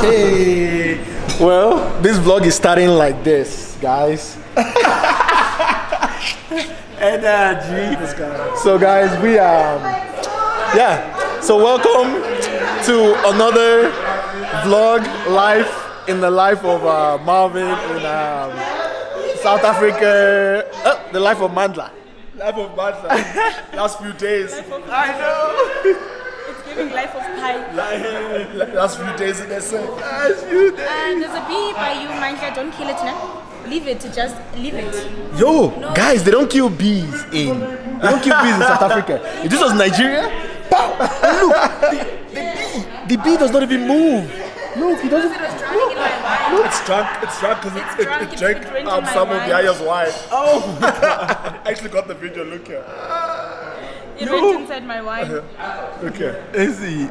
Hey. Well, this vlog is starting like this, guys. Energy. So, guys, we um, yeah. So, welcome to another vlog life in the life of uh, Marvin in um, South Africa. Uh, the life of Mandla. Life of Mandla. Last few days. I know. It's giving life of pie. Last few days in the sun. Last few days. And there's a bee by you, Manja. Don't kill it now. Leave it. Just leave it. Yo, guys, they don't kill bees in. They don't kill bees in South Africa. If this was Nigeria, pow! Look, the, the bee, the bee does not even move. Look, he doesn't. It was drowning in my wine. It's drunk. It's drunk because it, It's it, drunk, it it- drank it um, in my some of wine. Yaya's wine. Oh, I actually got the video. Look here. It went inside my wine. Uh-huh. okay. here. is he?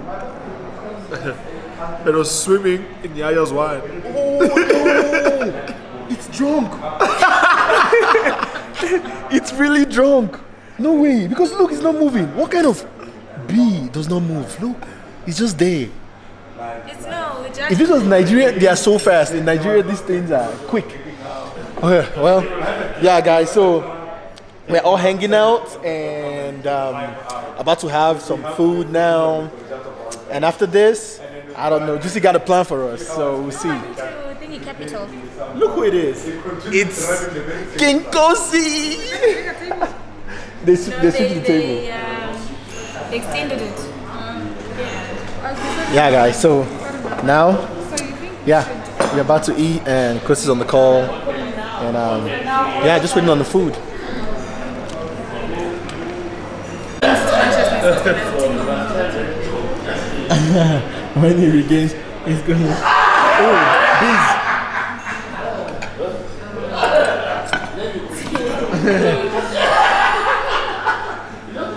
It was swimming in Yaya's wine. Oh, it's drunk. it's really drunk. No way, because look, it's not moving. What kind of bee does not move? Look, it's just there. It's no. It just. If this was Nigeria, they are so fast. In Nigeria, these things are quick. Okay, well, yeah, guys. So we're all hanging out and um, about to have some food now. And after this, I don't know. Juicy got a plan for us, so we'll see. thingy capital. Look who it is. It's King Khosi. they s- they sit at the table. They, um, they extended it. Yeah, guys. So now, yeah, we're about to eat, and Chris is on the call, and um, yeah, just waiting on the food. when he regains, he's gonna. Oh, bees.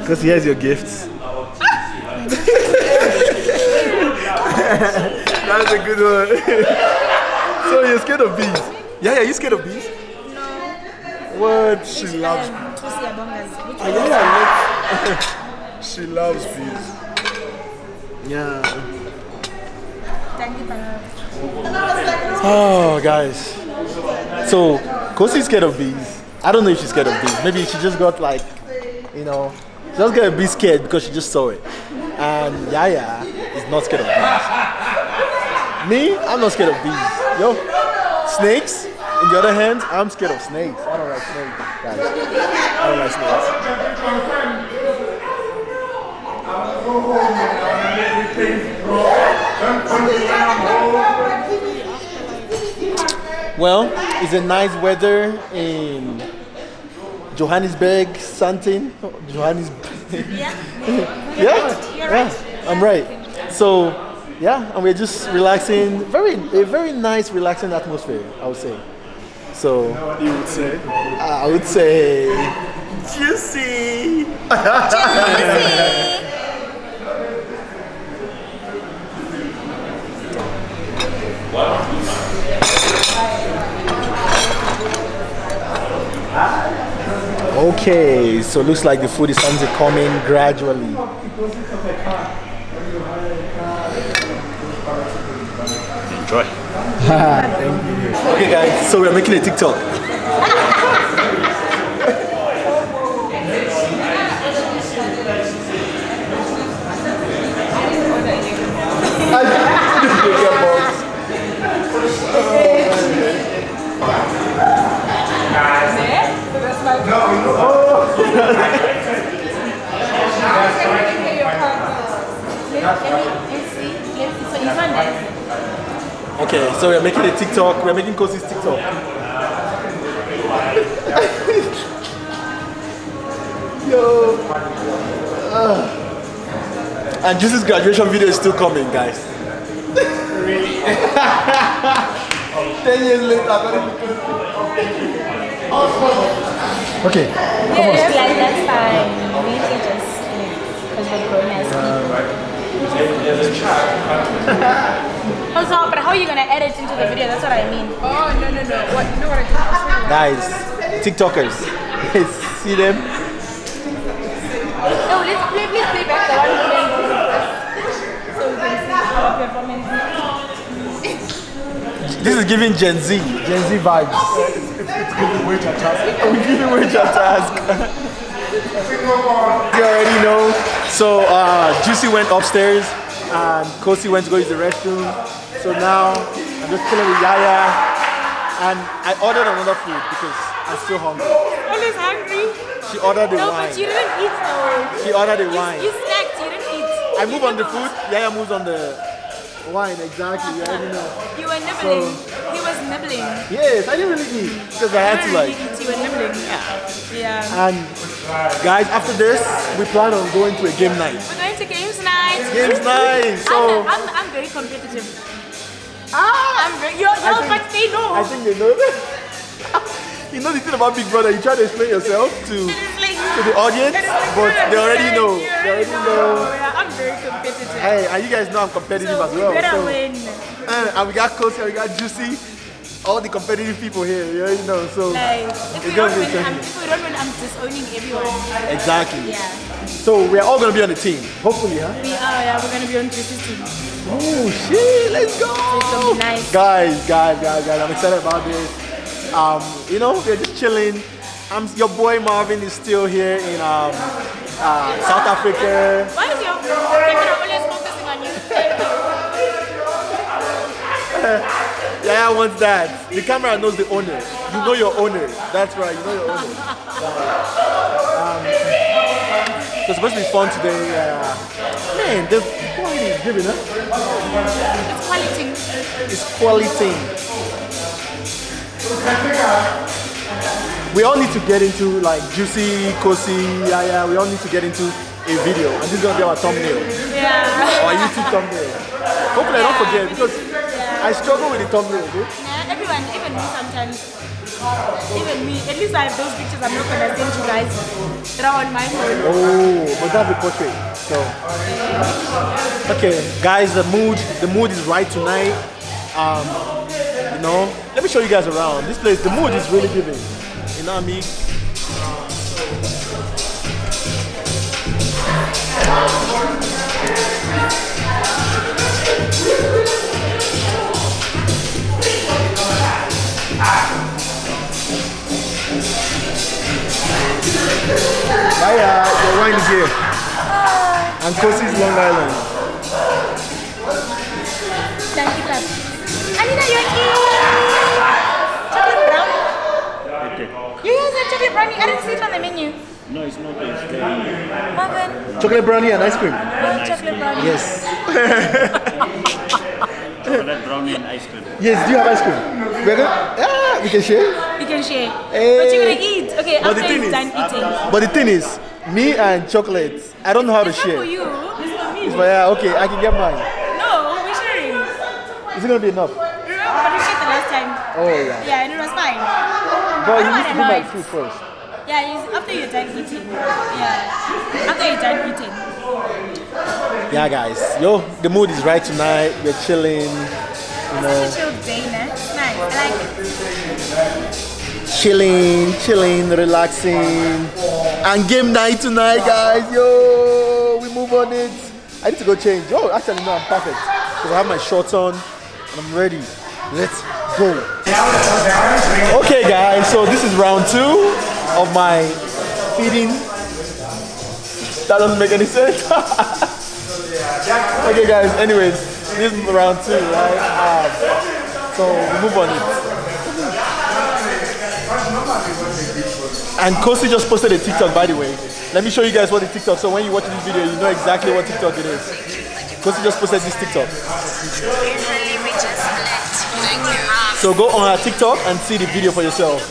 Because here's your gifts. That's a good one. so you're scared of bees? Yeah, yeah, you scared of bees? No. What? She loves. Tusi Abongas. Ah, yeah, yeah, She loves bees. yeah. Thank you, Bana. Oh, guys. So, Khosi's scared of bees. I don't know if she's scared of bees. Maybe she just got like, you know, she just got a bit scared because she just saw it. And Yaya is not scared of bees. Me, I'm not scared of bees. Yo, snakes. On the other hand, I'm scared of snakes. I don't like snakes, guys. I don't like snakes. Well, it's a nice weather in Johannesburg, Sandton. Johannesburg. Yeah. yeah, You're yeah. I'm right. So, yeah, and we're just relaxing. Very, a very nice, relaxing atmosphere, I would say. So, You would say. I would say, Juicy. juicy. Okay, so looks like the food is starting to come in gradually. Enjoy. Okay, guys, so we're making a TikTok. Okay, so we're making a TikTok. We're making Khosi's TikTok. Yo. Ah. and Juicy's graduation video is still coming, guys. Really? Ten years later, I'm gonna be Okay. Yeah, yeah, like, that's fine. We can just, because we're grown as people. Also, but how are you gonna edit into the video? That's what I mean. Oh no no no! What you know what I think? I'll show you. Guys, TikTokers. See them? No, let's play, please play back the one playing first. So we can see our performance. This is giving Gen Z, Gen Z vibes. It's giving way to task. We're giving away your task. you already know. So uh, Juicy went upstairs and Khosi went to go use the restroom. So now I'm just chilling with Yaya. And I ordered another food because I'm still hungry. Always hungry. She ordered the No, wine. but you didn't eat though. She ordered the You, wine. you snacked, you didn't eat. I move on the food, Yaya moves on the wine, exactly. You already know. You were nibbling. was nibbling. Yes, I didn't really eat because I had to like. eat, you were nibbling. Yeah. And guys, after this, we plan on going to a game night. We're going to games night. Games night. I'm, So I'm, I'm very competitive. Ah, I'm very, you're, you're, think- but they know. I think they know. you know the thing about Big Brother, you try to explain yourself to It is like, to the audience, but they already know. They already know. Yeah, I'm very competitive. Hey, and you guys know I'm competitive so as well. we better so- win. Uh, and we got and we got Juicy, all the competitive people here. yeah, You know. So Like, if, we don't gonna win, I'm, if we don't win, I'm disowning everyone. exactly. Yeah. So we're all gonna be on the team, hopefully, huh? We are, yeah, we're going to be on Juicy's team. Oh shit, let's go! It's gonna be nice. Guys, guys, guys, guys, I'm excited about this. Um, you know, we're just chilling. I'm your boy Marvin is still here in um, uh, South Africa. Why is your camera always focusing on you? Yeah, I want that. The camera knows the owner. You know your owner. That's right, you know your owner. Um, so it's supposed to be fun today. Uh, man, the quality is giving, huh? It's quality. It's quality. We all need to get into like Juicy, Khosi, Yaya. We all need to get into a video, and this is gonna be our thumbnail, Yeah. our YouTube thumbnail. Hopefully, I don't forget because I struggle with the thumbnail. Dude. Yeah, everyone, even me sometimes. Even me. At least I have those pictures I'm not gonna send you guys. That are on my phone. Oh, but that's the portrait. So, okay, guys, the mood, the mood is right tonight. Um, you know, let me show you guys around. This place, the mood is really giving. You know what I mean? Hiya, your wine is here. Ah. And Khosi's Long Island. Thank you, Club. Anina, you're in. Chocolate brownie. Okay. You guys have chocolate brownie. I didn't see it on the menu. No, it's not. It's the Marvin, Chocolate brownie and ice cream. oh, chocolate brownie. Yes. chocolate brownie and ice cream. Yes, do you have ice cream? We're gonna, yeah, we can share. You can share. Hey. But you're gonna eat. Okay, But the after thing you're is- done eating. But the thing is, me and chocolate, I don't know how to It's not share. for you. It's for me. But yeah, okay, I can get mine. No, we're sharing. Is it gonna be enough? Remember what we shared the last time? Oh yeah. Yeah, and it was fine. But you I need to do wanna my know it. food first. Yeah, you, after you're done eating. Yeah. After you're done eating. Yeah, guys. Yo, the mood is right tonight. We're chilling. You know, Such a chill day, man. It's nice. I like it. Chilling, chilling, relaxing. And game night tonight, guys. Yo, we move on it. I need to go change. Oh, actually, no, I'm perfect. Because I have my shorts on and I'm ready. Let's go. Okay, guys, so this is round two of my feeding. That doesn't make any sense. okay, guys, anyways, this is round two, right? Um, so we move on it. And Khosi just posted a TikTok, by the way. Let me show you guys what the TikTok. So when you watch this video, you know exactly what TikTok it is. Khosi just posted this TikTok. So go on her TikTok and see the video for yourself.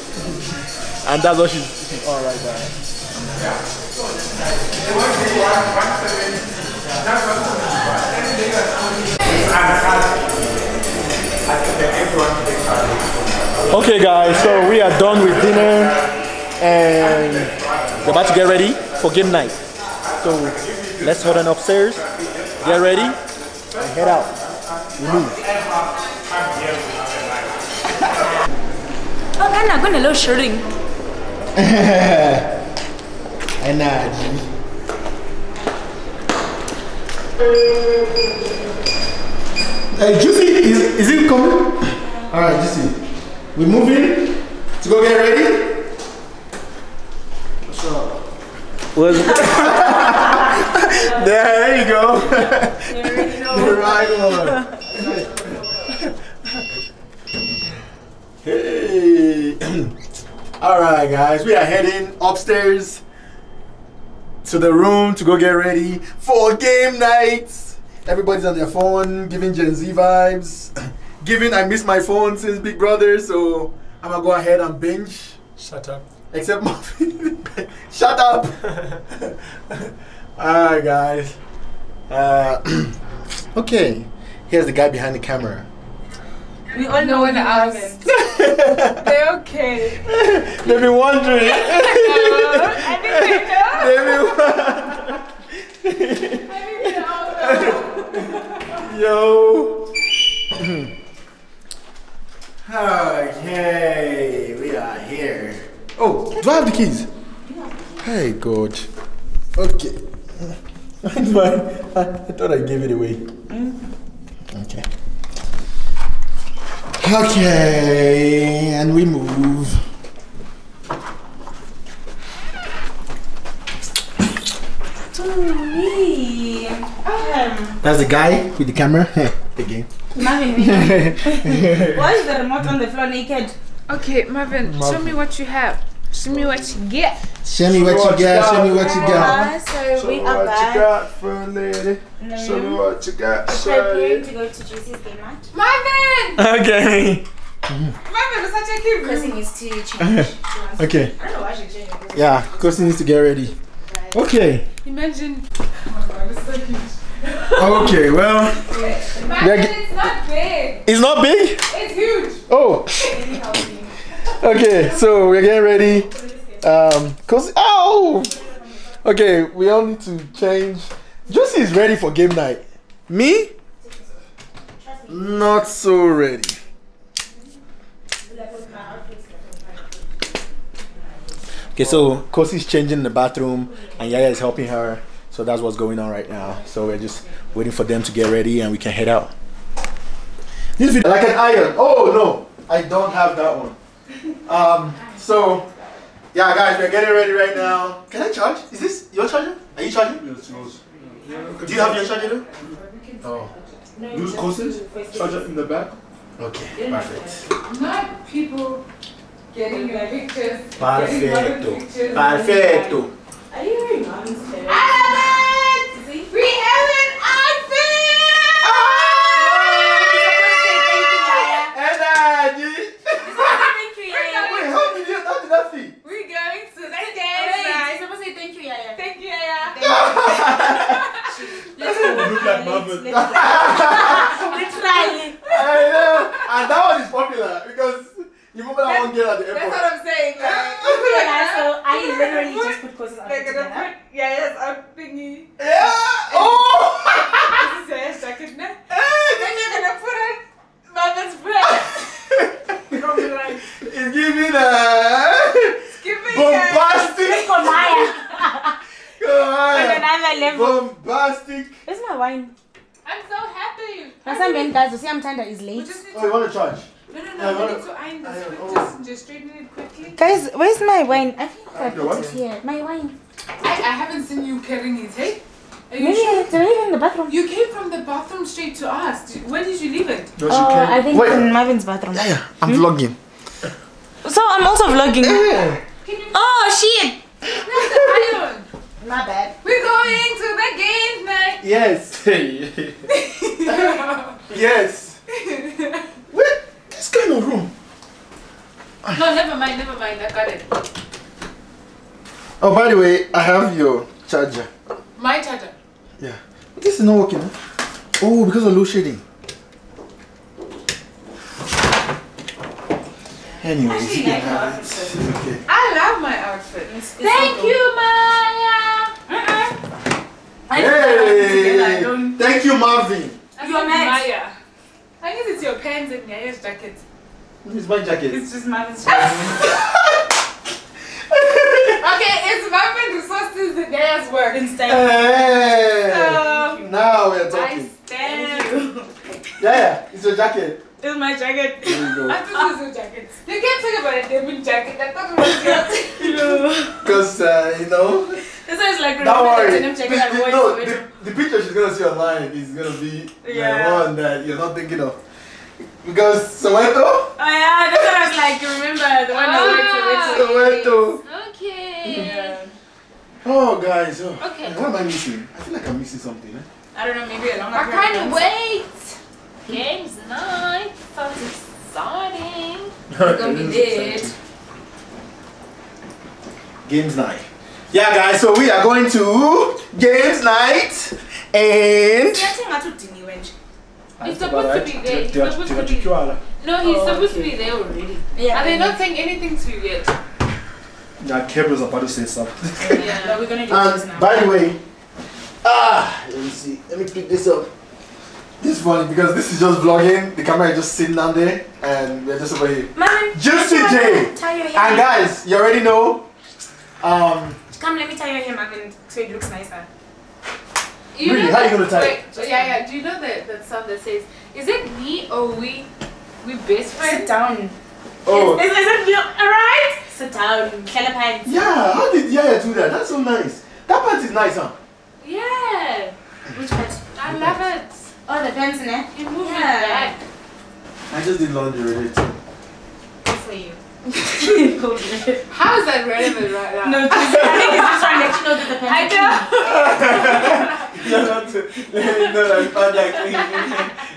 And that's what she's, all right right. Okay, guys, so we are done with dinner and we're about to get ready for game night. So let's head on upstairs, get ready, and head out. We move. Oh, Ghana, I'm gonna lose shooting. Energy. Hey, Juicy, is, is it coming? All right, just see. We moving to go get ready. What's up? What's there, there you go. the right one. hey. All right, guys, we are heading upstairs to the room to go get ready for game night. Everybody's on their phone, giving Gen Z vibes. giving I miss my phone since Big Brother, so I'm gonna go ahead and binge. Shut up. Except Muffin. Shut up! Alright, guys. Uh, okay, here's the guy behind the camera. We all know one the asked. They've They're okay. been wondering. I think they know. They've been I think. Yo. okay, we are here. Oh, do I have the keys? Hey, God. Okay. It's fine. I, I thought I gave it away. Okay. Okay, and we move. Ooh-wee. Um, That's the guy with the camera. Again. Marvin, why is the remote on the floor naked? Okay, Marvin, show me what you have. Show me what you get. Show me what you got. Show me what you got. Uh, so we are back. for lady. in the Show me what you got, preparing to go to Juicy's game night. Marvin! Okay. Marvin is such a cute Because he needs to change. Okay. I don't know why she changed it. Yeah, Khosi needs to get ready. Okay. Imagine. Oh my god, it's so cute. Okay, well, Marvin, g- it's not big. it's not big. It's huge. Oh. Okay, so we're getting ready. Um, Khosi, ow! Okay, we all need to change. Josie is ready for game night. Me? Not so ready. Okay, so Khosi's changing the bathroom and Yaya is helping her. So that's what's going on right now. So we're just waiting for them to get ready and we can head out. This video like an iron. Oh no, I don't have that one. Um, so yeah, guys, we're getting ready right now. Can I charge? Is this your charger? Are you charging? It's yours. Do you have your charger? Too? Oh, Use courses. Charger in the back. okay, perfect. Not people getting your pictures. Getting model Perfecto. pictures. Perfecto. Are you wearing Marvin's hair? I love it! We have did you? How did that feel? We're going to the Wait, dance you're night. supposed to say thank you, Yaya. Thank you, Yaya. Let's go. look like Marvin. Let's, let's go. We're trying. I know. And that one is popular because you remember that one girl at the airport. That's what I'm saying. Like, Yeah, so I literally just put courses on They're gonna together. put Yaya's out thingy. Yeah. Oh. This is Yaya's jacket now. Then you're gonna put on Marvin's bread. From the right. it's giving a Give me Yaya. bombastic. Come Maya. Come On on. another level. Bombastic. Where's my wine? I'm so happy. Hassan Ben guys, you see I'm Tanda is late. Oh, you want to charge? No, no, no. We need to iron this. Quick. oh. Just, just straighten it quickly. Guys, where's my wine? I think I put it here. My wine. I, I haven't seen you carrying it, hey? Are you Maybe sure? it's already in the bathroom. You came from the bathroom straight to us. Where did you leave it? No, Oh, I think Wait. it's in Marvin's bathroom. Yeah, I'm hmm? vlogging. So I'm also vlogging. Yeah. Oh shit! Not the iron. My bad. We're going to the game night. Yes. yes. Where? this kind of room. no, never mind, never mind. I got it. Oh, by the way, I have your charger. My charger. Yeah. But this is not working. Huh? Oh, because of low shading. Anyways, you can have it. Okay. I love my outfit. Thank you, Maya. I Hey! Thank you, Marvin. I You're said. Maya. I guess it's your pants and Yaya's jacket. It's my jacket. It's just Marvin's. Okay, it's Marvin resources and Yaya's work. Instead. Hey! So, now we're talking. I talking. stand. Yeah, yeah, it's your jacket. This is my jacket. I thought it was a jacket. You can't talk about a denim jacket. I thought it was a Because, uh, you know, This is like don't remember worry. the jacket I The- no, the, the picture she's gonna see online is gonna be Yeah. the one that you're not thinking of. Because Soweto, Oh yeah, that's what I was like. You remember the one I went to? Soweto. Okay. Yeah. Oh, guys. Oh. Okay. What am I missing? I feel like I'm missing something. Eh? I don't know, maybe a longer I pair of can't pants. wait. Games night. Sounds exciting. it's gonna be dead. Games night. Yeah, guys. So we are going to games night, and Siyathi ngathi udiniwe nje. He's supposed to be there. He's supposed to be. there. No, he's Oh, supposed to be there already. Yeah, Are they but- not saying anything to you yet? Yeah, Gabriel's about to say something. Yeah, but we're gonna do this and now. by the way, ah, let me see. Let me pick this up. This is funny because this is just vlogging. The camera is just sitting down there, and we're just over here. Marvin, Juicy come J. Tie your hair. And guys, you already know. Um, Come, let me tie your hair, Marvin, so it looks nicer. You Really? know How you gonna tie Wait, so yeah, yeah. Do you know that that song that says, "Is it me or we, we best friends?" Sit down. oh, Is, is, is it real? Alright? Sit down. Keller pants. yeah. How did Yaya do that? That's so nice. That part is nice, huh? Yeah, Which part? I love it. Oh, the pants in it. You move Yeah. it back. I just did laundry with too. Good for you. How is that relevant right now? no, just, I think it's just trying to let you know that the pants I are know. You don't have to let me know that pants are clean.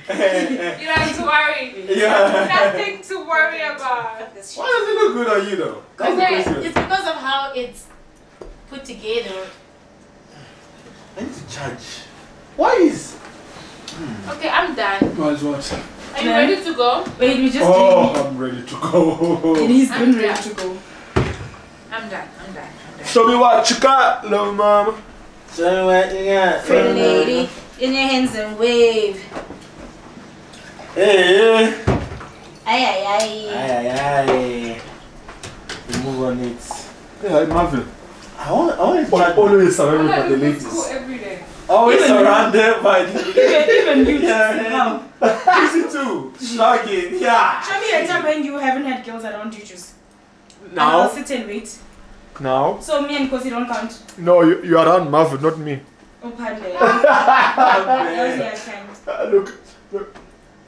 You don't have to worry. yeah. Nothing to worry about. clean. Why does it look good on you though? That's the question. it's because of how it's put together. I need to charge. Why is? Hmm. Okay, I'm done. Guys, what? Are you ready to go? Wait, we just Oh, I'm ready to go. It is I'm good ready done. to go. I'm done. I'm done. I'm done. Show me what you got, little mama. So what you got? Pretty lady, in your hands and wave. Hey, Ay, ay, ay. ay, ay, ay. Move on it. Yeah, Marvin. I want, I want to But I always surrounded by the going ladies. every day. Always Even you. surrounded by the Even you. Yeah, Easy too. Shocking. Yeah. Show me a time when you haven't had girls around you just. And Now, I'll sit and wait. now. So me and Khosi don't count. No, you, you are around Marvin, not me. Oh, pardon. Elsie, I can't. Uh, look, look.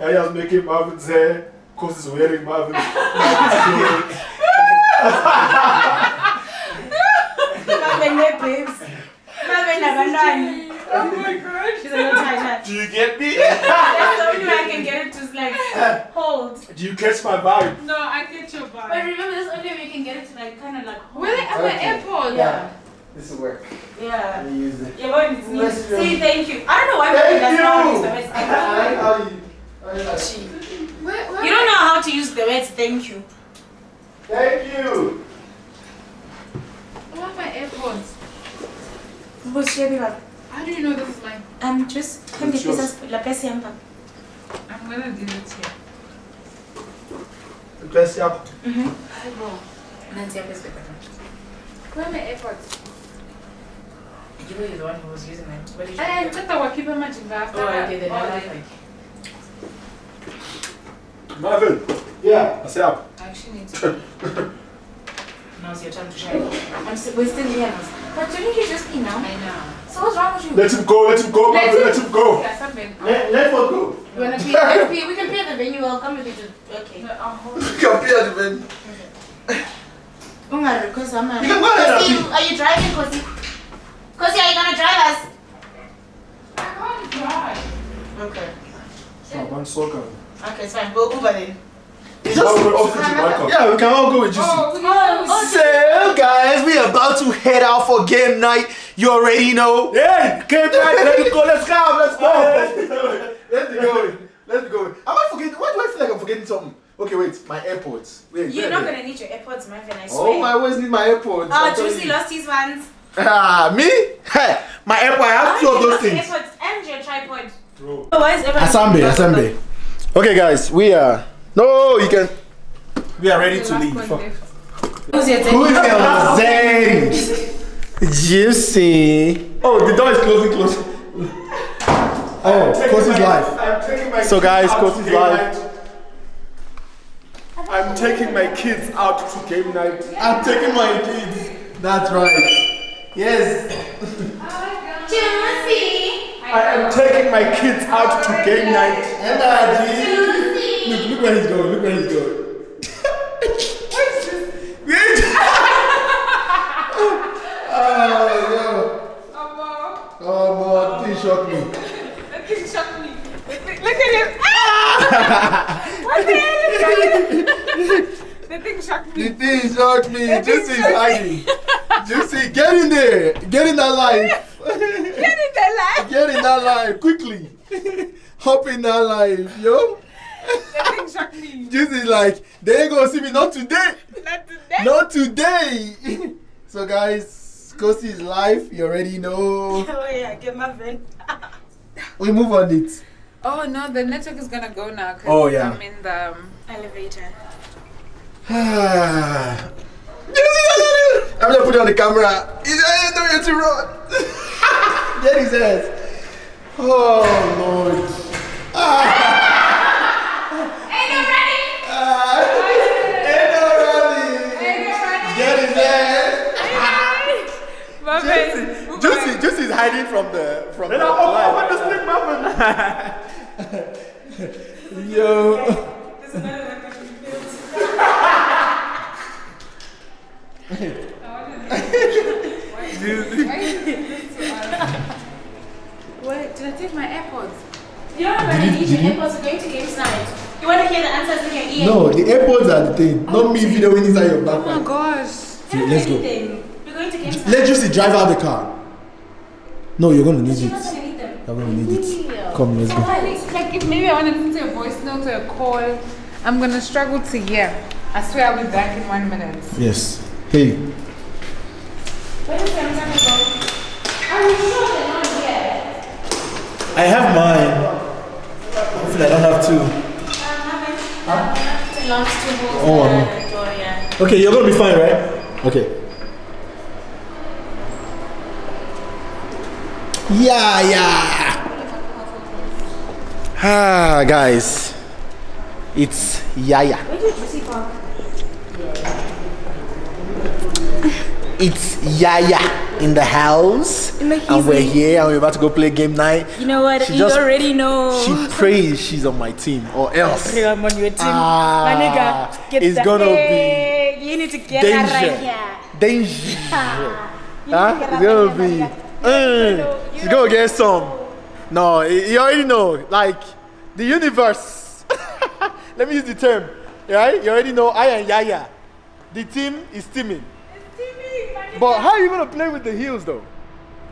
Yaya's making Marvin's hair. Cause he's wearing Marvin's, Marvin's clothes. Marvin, ne babes. Marvin, nabantwana. Oh my god. She's a little tight. Do you get me? That's the only way I can get it to like hold. Do you catch my vibe? No, I get your vibe. But vibe. remember, that's the only way we can get it to like kind of like hold. Where are my Okay. AirPods? Yeah. This will work. Yeah. Let me use it. Yeah, but it's Let's do- Say thank you. I don't know why Thank people does not you. use the words I like thank how you. I you. like- Gee. Where, where You don't know how to use the words thank you. Thank you. Where are my AirPods? Who's sharing up? How do you know this is mine? Um, just come It's the pieces, la pesa yampa. I'm gonna do it here. Bless you. Mhm. Nancy, I'm just Where are my AirPods? You know you're the one who was using them. What did you Eh, do? mtata wakipa majinga after Oh, I did it. all I day. like. Marvin, Yeah. I say up. I actually need to. Now's your time to shine. I'm still, we're still here. Naz. But didn't you just pee now? I know. So what's wrong with you? Let him go, let him go, Marvin, let him go. Yeah, something. Let, let's go. go. You wanna pee? Let's pee. We can pee at the venue. I'll come with you to. Okay. No, I'll hold it. Compare the ven- Ungari, because I'm. You can go ahead and pee. are you driving, Khosi? Khosi, are you gonna drive us? I can't drive. Okay. Oh, one soccer. Okay, it's fine. We'll Uber then. It's Now just, we're off to yeah, we can all go with Juicy. Oh, Oh, oh, So, guys, we are about to head out for game night. You already know. Hey, came back, let it go, let's go, let's Let's be go. going. Let's be going. Let's be going. Am I forgetting? Why do I feel like I'm forgetting something? Okay, wait. My AirPods. Wait. You're not gonna need your AirPods, Marvin. I swear. Oh, I always need my AirPods. Oh, I'm Juicy lost his ones. Ah, me? Hey, my AirPod. I have two Oh, of those things. AirPods and your tripod. Bro. Oh, why is everyone? Asambe, Asambe. Okay, guys, we are. No, you can. We are ready to leave. Who's your Who is your Zen? Juicy. Oh, the door is closing, closing. Oh, Khosi's live. So, guys, Khosi's live. I'm taking my kids out to game night. I'm taking my kids. That's right. Yes. Juicy. I am taking my kids out to game night. Energy. Juicy. Look, look where he's going. Look where he's going. oh, Oh, no. Oh, no. This shocked me. That thing shocked me. Look at him. Ah! what the hell is that? That thing shocked me. The thing shocked me. That thing hiding. Juicy, get in there. Get in that life. Get in the light. Get in that life quickly. Hop in that life, yo. That thing shocked me. Juicy's like, they ain't gonna see me not today. Not today. Not today. so guys, Khosi's life, you already know. Oh yeah, get my vent. We move on it. Oh no, the network is gonna go now. 'cause Oh, yeah. I'm in the. Um, Elevator. I'm gonna put it on the camera. He's don't get to run. Get his ass. Oh Lord. Ain't no running. Ah. Ain't no running. Get his ass. my face. Juicy, Juicy's hiding from the from the And I'm up light. on the stick muffin. Yo. What? Did I take my AirPods? You don't have any DJ AirPods. We're going to games night. You want to hear the answers in your ear? No, the AirPods are the thing. Not me videoing inside your Oh my backpack. gosh. You don't let's go. We're going to games night. Let Juicy drive out the car. No, you're gonna need it. not going to need them. You're gonna need it. Come, let's go. Like if maybe I want to listen to a voice note or a call, I'm gonna struggle to hear. I swear I'll be back in one minute. Yes. Hey, Where is Samsung go? Are you sure they're not here? I have mine. Hopefully, I don't have two. Um, haven't. Launch to hold Oh, the door. Okay, you're gonna be fine, right? Okay. Yeah, yeah. Ah, guys, it's Yaya. Where did you see Park? It's Yaya in the house, In the and we're here, and we're about to go play game night. You know what? She you just- already know. She prays she's on my team, or else. I'm on your team. Ah, My nigga, get it's gonna be. You need to get that right danger. here. Danger. Huh? It's gonna be. here, my nigga. Mm, she's gonna get some. No, you already know. Like the universe. Let me use the term. Right? You already know. I and Yaya. The team is teaming. But how are you gonna play with the heels though?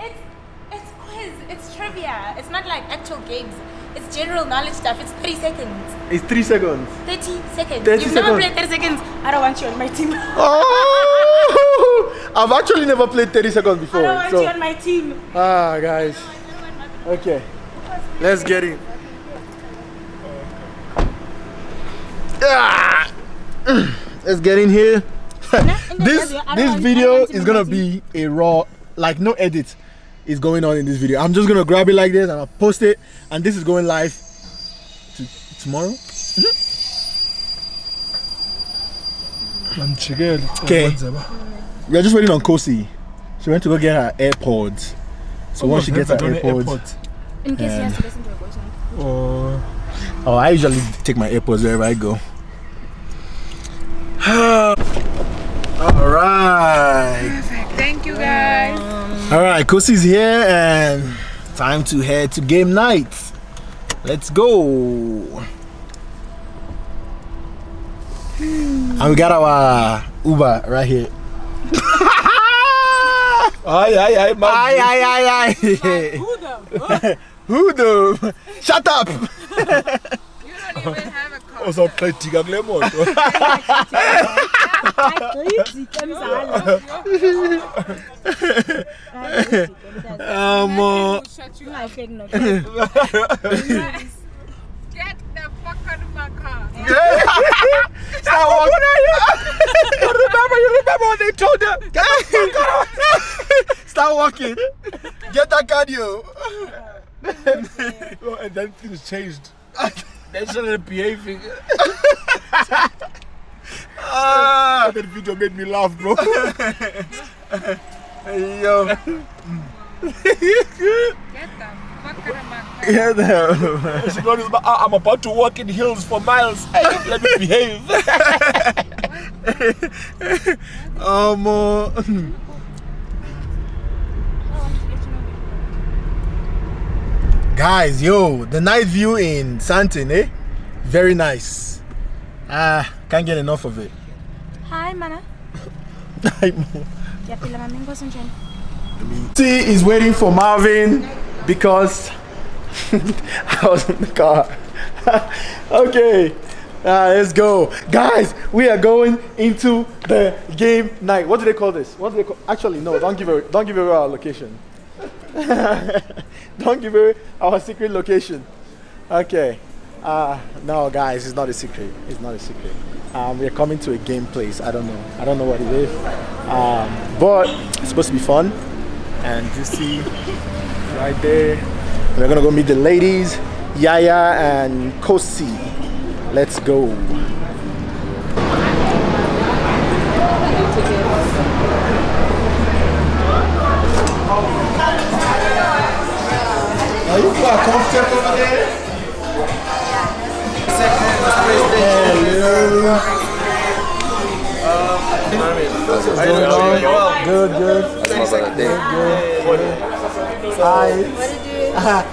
It's it's quiz. It's trivia. It's not like actual games. It's general knowledge stuff. It's 30 seconds. It's three seconds. 30 seconds. 30 You've never seconds. played 30 seconds. I don't want you on my team. Oh! I've actually never played 30 seconds before. I don't want so- you on my team. Ah, guys. Okay. Let's get in. Ah! Let's get in here. This this video is gonna be a raw, like no edit is going on in this video. I'm just gonna grab it like this and I'll post it, and this is going live to tomorrow. Okay. We are just waiting on Khosi. She went to go get her AirPods. So once she gets her AirPods, In case he has to listen to a voice note. Oh, Oh, I usually take my AirPods wherever I go. All right. Perfect. Thank you guys. All right, Khosi's here and time to head to game night. Let's go. And we got our Uber right here. aye, aye, aye, man. Aye, aye, aye, aye. Who the? Shut up. You don't even have a car. Also, play Tiga Lemon. Um, uh, Shut you up. I no. Get the fuck out of my car. start walking. you remember? You remember when they told them? Get the fuck out. Start walking. Get that cardio. And then things changed. They started behaving. Ah, that video made me laugh, bro. Yo. Get the fuck out of my car. Yeah, the- She goes, "Ah, I'm about to walk in hills for miles. Hey, let me behave. um, uh, guys, yo, the night view in Sandton, eh? Very nice. Ah, can't get enough of it. Hi, mana. Inkosi njani? T is waiting for Marvin because I was in the car. okay, uh, let's go, guys. We are going into the game night. What do they call this? What do they call? Actually, no. Don't give away. Don't give away our location. don't give away our secret location. Okay. Uh, no, guys, it's not a secret. It's not a secret. Um, we're coming to a game place. I don't know. I don't know what it is. Um, but it's supposed to be fun and you see right there we're gonna go meet the ladies yaya and khosi let's go are you quite comfortable over there? Hello. What's going on? Good, good. Hi.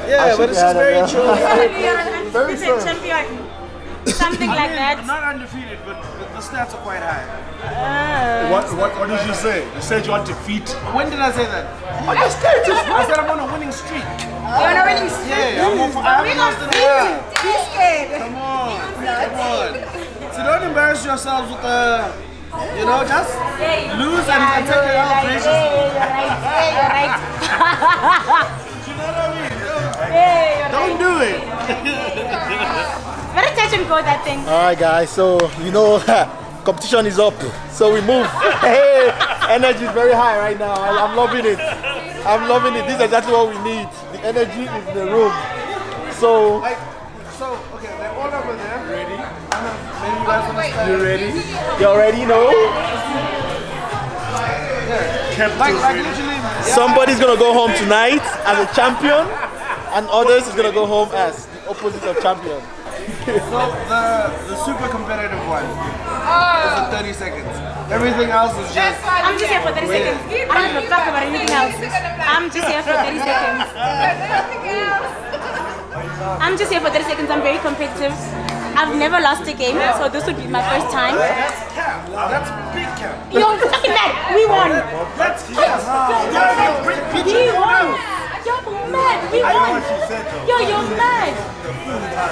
Yeah, but this is very chill. Very Is champion? Something like I'm that. not undefeated, but the, the stats are quite high. Uh, what, what, what did you say? You said you want defeat. When did I say that? On your status, I said I'm on a winning streak. You're not winning streak? Yeah, I'm on, I haven't lost in a while. Come on, come on. So don't embarrass yourselves with the, you know, just lose and, and take it out graciously. Hey, you're right. Hey, you're right. You know what I mean? Don't, you're don't do it. Very touch and go that thing. All right, guys. So you know, competition is up. So we move. hey, energy is very high right now. I, I'm loving it. I'm loving it. This is exactly what we need. The energy is in the room. So Like, so, okay, they're all over there. Ready? Maybe you guys want to you ready? You already know. Like, like literally, yeah, Somebody's gonna go home tonight as a champion, and others is gonna go home as the opposite of champion. So the the super competitive one is in 30 seconds. Everything else is just I'm just here for 30 seconds. I don't give a fuck about anything else. I'm just here for 30 seconds. I'm just here for 30 seconds. I'm very competitive. I've never lost a game, so this would be my first time. that's cap. That's big cap. You're fucking mad. We won. That's cap. We won. You're mad. We won. Said, Yo, you're mad.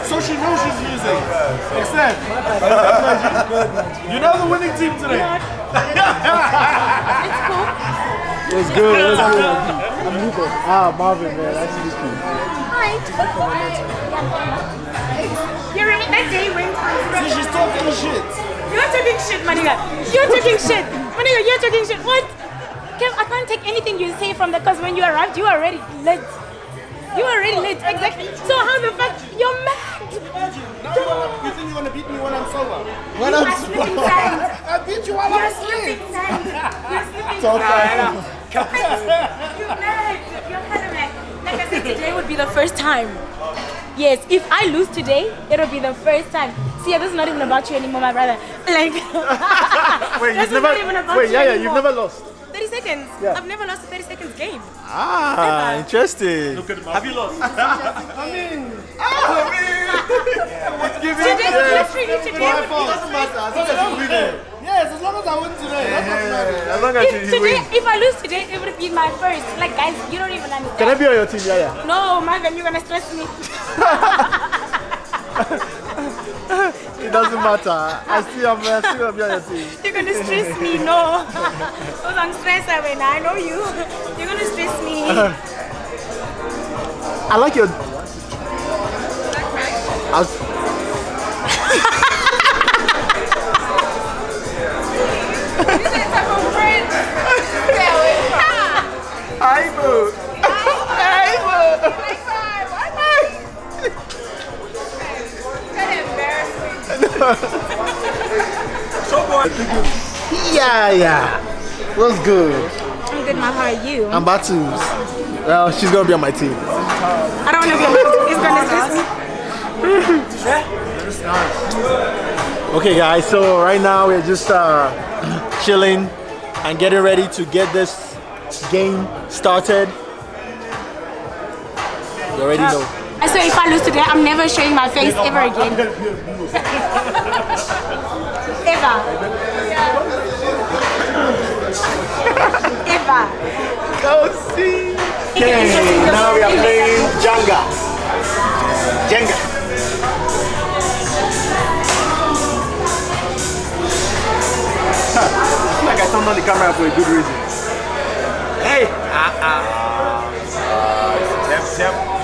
So she knows she's losing. Except you know the winning team today. It's cool. It's good. It's good. I'm Hugo. Ah, Marvin, man. That's this cool. Hi. You remember that day when See, she's talking shit. you're talking shit, Maniga. You're talking shit. Maniga, you're talking shit. What? Kev, I can't take anything you say from the because when you arrived, you were already late. You were already late, exactly. So how the fuck you're mad? Now you think you're gonna beat me when I'm sober? When You I'm are slipping sand. I beat you while You're I'm asleep. slipping sand. You're slipping Talk sand. like- You're mad. You're kind of mad. Like I said, today would be the first time. Yes, if I lose today, it'll be the first time. See, this is not even about you anymore, my brother. Like, Wait, this you've is never. not even about Wait, you yeah, yeah. anymore. You've never lost. 30 seconds. Yeah. I've never lost a 30 seconds game. Ah, interesting. Look at Have you lost? Today, literally today would be the first Yes, as long as I win today. That's what matters. As long as if today, if I lose today, it would be my first. Like, guys, you don't even understand. Can I be on your team? Yeah, yeah. No, Marvin, you're gonna stress me. It doesn't matter. I still am. I still on your team. You're gonna stress me. No. Because I'm stressed, I mean, I know you. You're gonna stress me. I like your. I was, Hi, boo. Yeah, yeah. What's good? I'm good, my How are you? I'm about to. Well, she's gonna be on my team. I don't want to be on my team. It's gonna be Okay, guys. So right now we're just uh, chilling and getting ready to get this game started. You already know. I swear, if I lose today, I'm never showing my face ever again. ever. ever. Go see. Okay, now we are playing Jenga. Jenga. I feel like I turned on the camera for a good reason. Hey! Ah, ah. Tap, tap.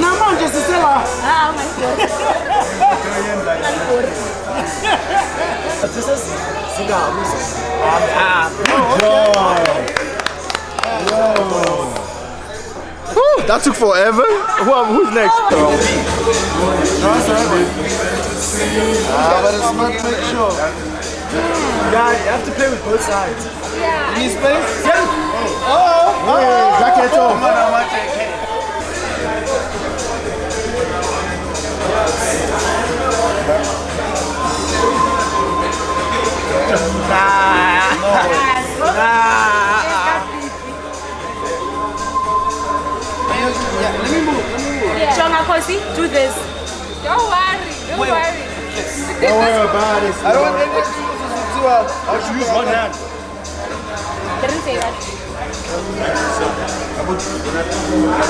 No, man, just to sell her. Oh my god. This is cigar. Whew, that took forever. Who, who's next? Ah, but it's not make sure. Yeah, you have to play with both sides. Yeah. You need space? Hey, jacket off. Chonga Khosi, do this. Don't worry, don't worry. Don't worry about it. I don't want any excuses to uh, I should use one hand. Didn't say that.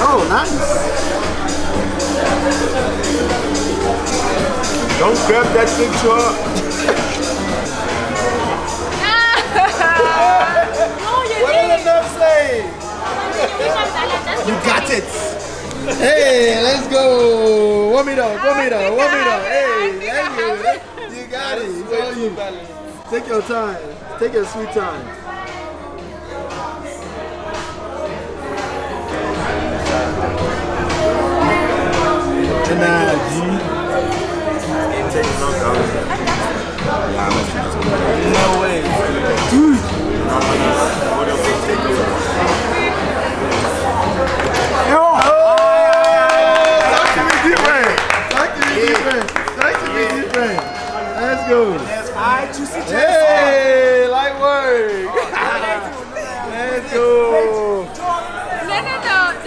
Oh, nice. Don't grab that picture. No, you What did the didn't. nerve say? You got it. Hey, let's go. One meter, one meter, one meter. Hey, thank you. You got it. It's all you. Take your time. Take your sweet time. That can be different. Let's go. Hey, light work. Let's go.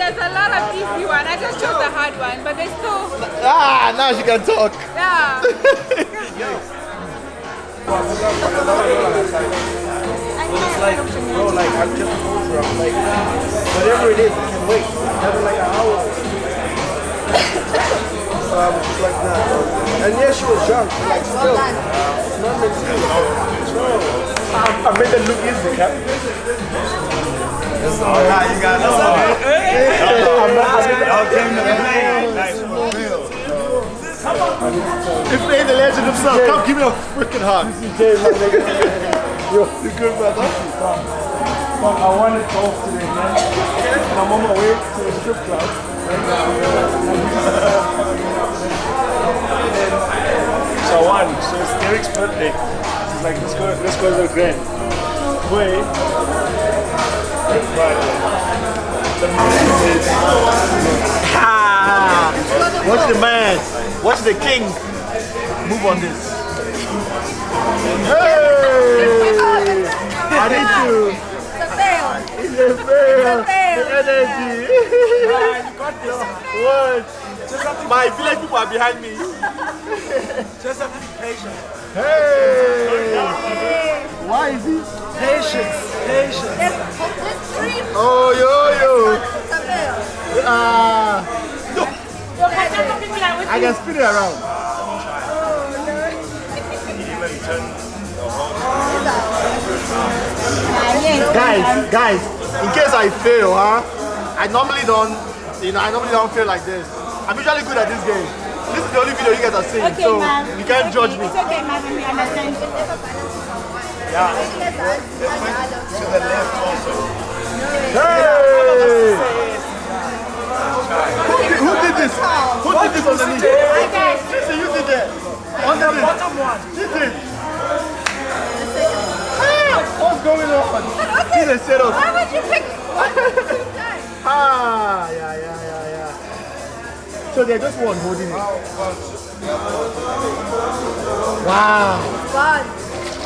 No, no, no. There's a lot of easy one. I just chose the hard one, but there's still, Ah, now she can talk. yeah. like, bro, like, I'm just told you, I'm like, whatever it is, I can wait. Having like an hour. so I was just like, nah. And yeah, she was drunk, but like, still. It's not meant to be. I, I made it look easy, Cap. Nah, you got it. Y'all came to play. Nice. If they the legend himself, come give me a freaking hug. Yo, you good, brother? Fuck, I wanted golf today, man. And I'm on my way to the strip club. So I won. So it's Eric's birthday. She's like, let's go, let's go to the grand. Wait. Ah, watch the man. Watch the king. Move on this. Hey! I need to. It's a fail. The energy. What? My village people are behind me. Just have to be patient. Hey! Why is it? Patience. Patience. Oh, yo, yo. Ah, I can spin it around. Guys, guys, in case I fail, huh? I normally don't, you know, I normally don't fail like this. I'm usually good at this game. This is the only video you guys are seeing, Okay, so you can't judge me. It's okay, ma'am. We understand. Hey! who did this? Who did this underneath? Sissy, you did that. On the bottom one. She. What's going on? Okay. He's a setup. Why would you pick the? Ah, yeah, yeah, yeah, yeah. So they're just one holding. Wow. Gone.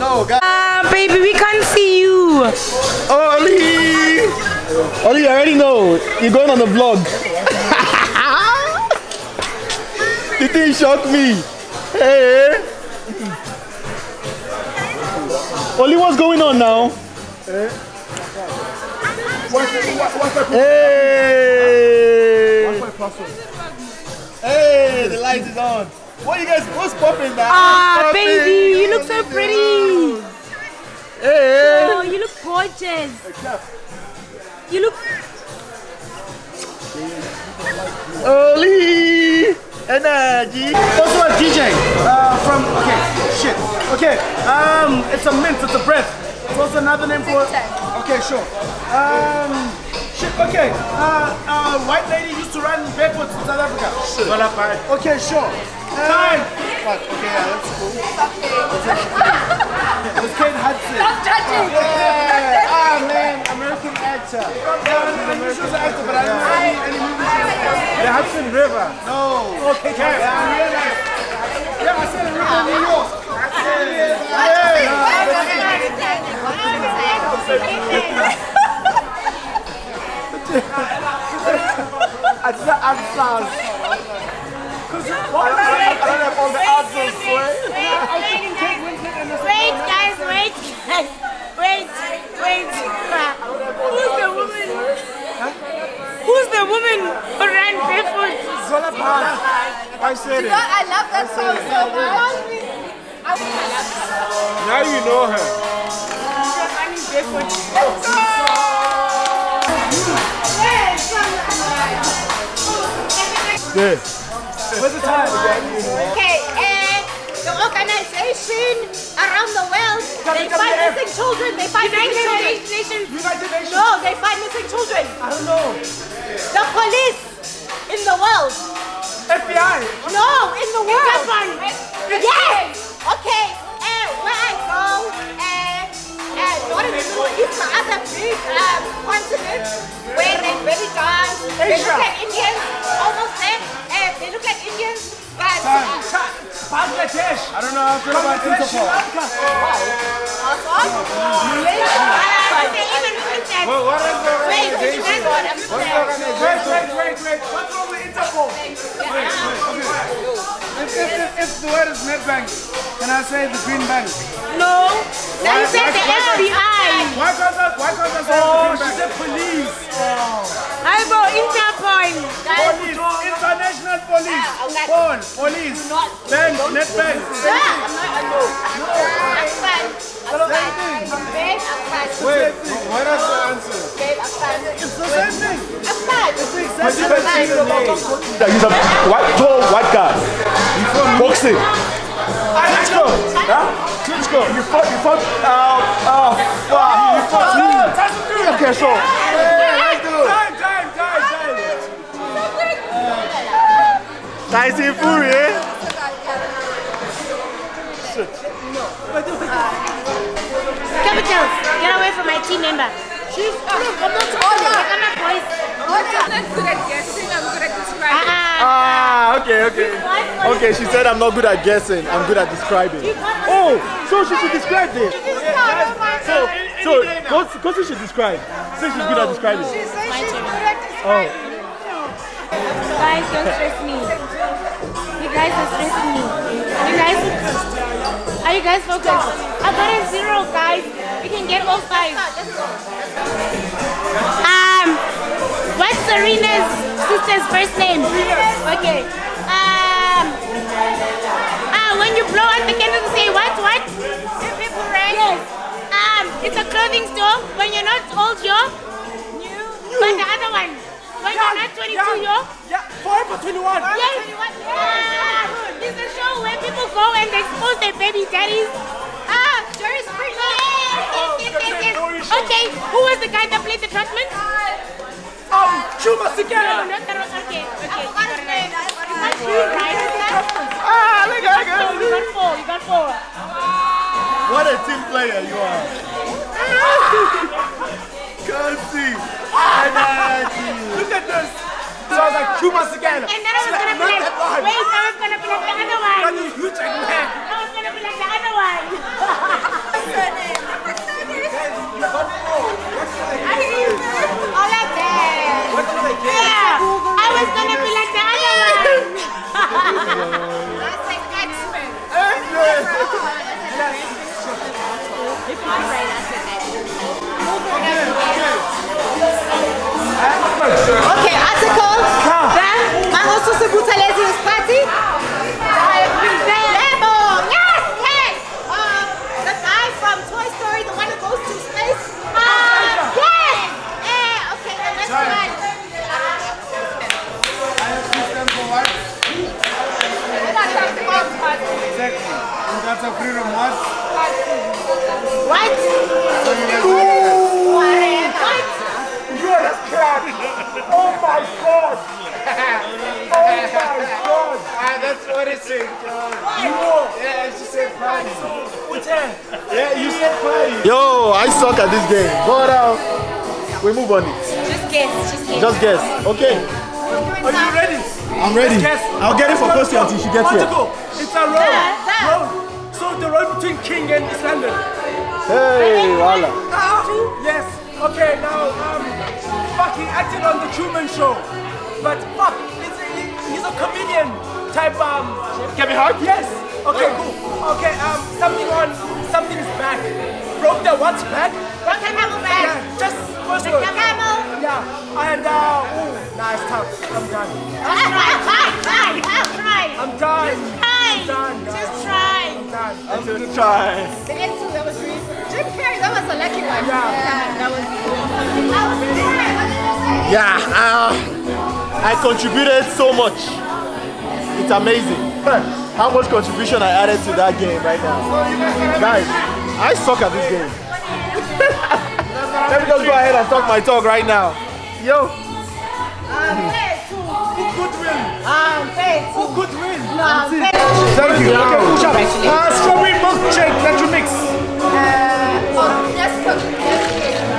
No, guys. Ah, baby, we can't see you. Oli! Oli, you already know. You're going on the vlog. the thing shocked me. Hey! Oli, what's going on now? Hey! Hey, the light is on. What you guys, what's popping now? Ah, Popping. baby, you look so pretty. Hey! Oh, you look gorgeous. You look. Oli! Energy! Also a DJ uh, from, okay, shit. Okay, um, it's a mint, it's a breath. What's another name for it? Okay, sure. Um, shit, okay. Uh, uh, white lady used to ride barefoot in South Africa. Shit. Okay, sure. Time! Fuck, okay, yeah, that's cool. it was Kate Hudson. Stop judging. Yeah, ah man, American actor. Yeah, I knew she was an actor, but I didn't know any, any movies. The Hudson River. No. Okay, yeah, I realized. Yeah, I said a river in New York. I did not Wait, guys, wait, wait, wait. Who's the woman? Who's the woman who ran barefoot? Zola Park. I said it. I love that song so much. Now you know her. Good. Where's the time? Okay, and the organization around the world, they find missing children. They find missing children. United Nations. No, they find missing children. I don't know. The police in the world. FBI. No, in the world. Yes. Okay. And where I go, and and what is it? It's the other big um, continent where they're very dance. They look like Indians, almost there. And they look like Indians, but. Uh, Bangladesh. I don't know how to feel about Interpol. Well, what is the organization? wait, wait, What's the Wait, wait, wait. What's wrong with Interpol? If, if, if, if the word is Nedbank, can I say the Green Bank? No. Now you said the FBI. Why can't I, why can't I say Oh, the she Green said Bank? police. Oh. I go Interpol. Police, international police, Paul, police, bank, net bank. Wait, what is the answer? It's the same thing. That he's a white, tall white guy. Boxing. Klitschko. Huh? Klitschko. You fought, you fought, uh, uh, fuck. You fought me. Okay, so. Hey, let's do it. Time, time, time, time. Tyson Fury, eh? Capitals, get away from my team member. She's. I'm not talking. I'm not boys. I'm not good at guessing. I'm good at describing. Ah, Ah, okay, okay. Okay, she said I'm not good at guessing. I'm good at describing. Oh, so she should describe this. So, so, Khosi Khosi should describe. Say she's good at describing. Oh, guys, don't stress me. You guys are stressing me. You guys, are you guys focused? I got a zero, guys can get all five. Um, what's Serena's sister's first name? Okay. Um, uh, when you blow out the candle, say what? What? Yes. Um, it's a clothing store. When you're not old, you're new. But the other one. When young, you're not 22, young. you're yeah, forever 21. Yes. 21. Yeah. It's a show where people go and they expose their baby daddies. Ah, Doris. Yes, yes, yes, yes, yes. Okay, who was the guy that played the trumpet? Um, Chuma No, not that one. Okay, okay. You got it right. You got three right. Ah, look at So you got four. You got four. What a team player you are. Khosi. Energy. Look at this. So I was like, Chuma Sigala. And then I was gonna be like, wait, I was gonna be like the other one. Got this huge egg man. I was gonna be like the other one. All of that. I was gonna be like the other one. That's like X-Men. Okay, article. Mangosu we move on it. Just guess. Just guess. Just guess. Okay. Are you ready? I'm ready. Yes. I'll get it for Khosi until she gets here. Article. It's a road. Yeah, yeah. Road. So the road between King and East London. Hey, voila. Ah, yes. Okay, now, um, fuck, he acted on the Truman Show. But fuck, it's a, he- he's a comedian type, um. Kevin Hart? Yes. Okay, cool. Okay, um, something on, something is back. Broke the what's back? Broke the camel back. Yeah, just first The word. camel. Yeah, and, uh, ooh, nah, it's tough. I'm done. Try, try, try, try. I'm done. Try. done, guys. Just try. I'm done. I'm gonna try. The N2, that was three. Jim Carrey, that was a lucky one. Yeah. that was. Yeah, uh, I contributed so much. It's amazing. How much contribution I added to that game right now. Guys, I suck at this game. Let me just go ahead and talk my talk right now. Yo, Who could win? Um, faith. Who could win? Um, faith. Thank you. Okay, cool shot. Uh, strawberry milkshake that you mix. Uh, oh, yes. Yes,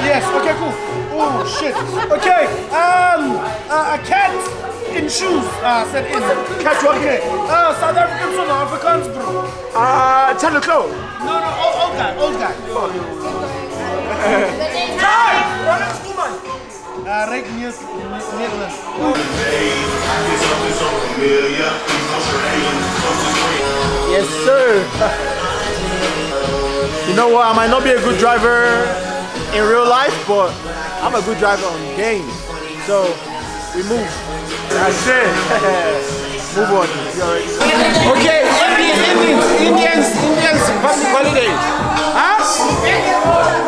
Yes, okay, cool. Oh, shit. Okay, um, uh, a cat in shoes. Uh, said in. Cat, okay. Uh, South African South Africans, bro. uh, Charlie Clow. No, no, old, old guy, old guy. The Uh, Rick Niels, Nederland. Yes, sir. you know what? I might not be a good driver in real life, but I'm a good driver on games. So we move. That's it. move on. You already know. Okay, Indians, Indians, Indians, Indians, public holiday. Huh?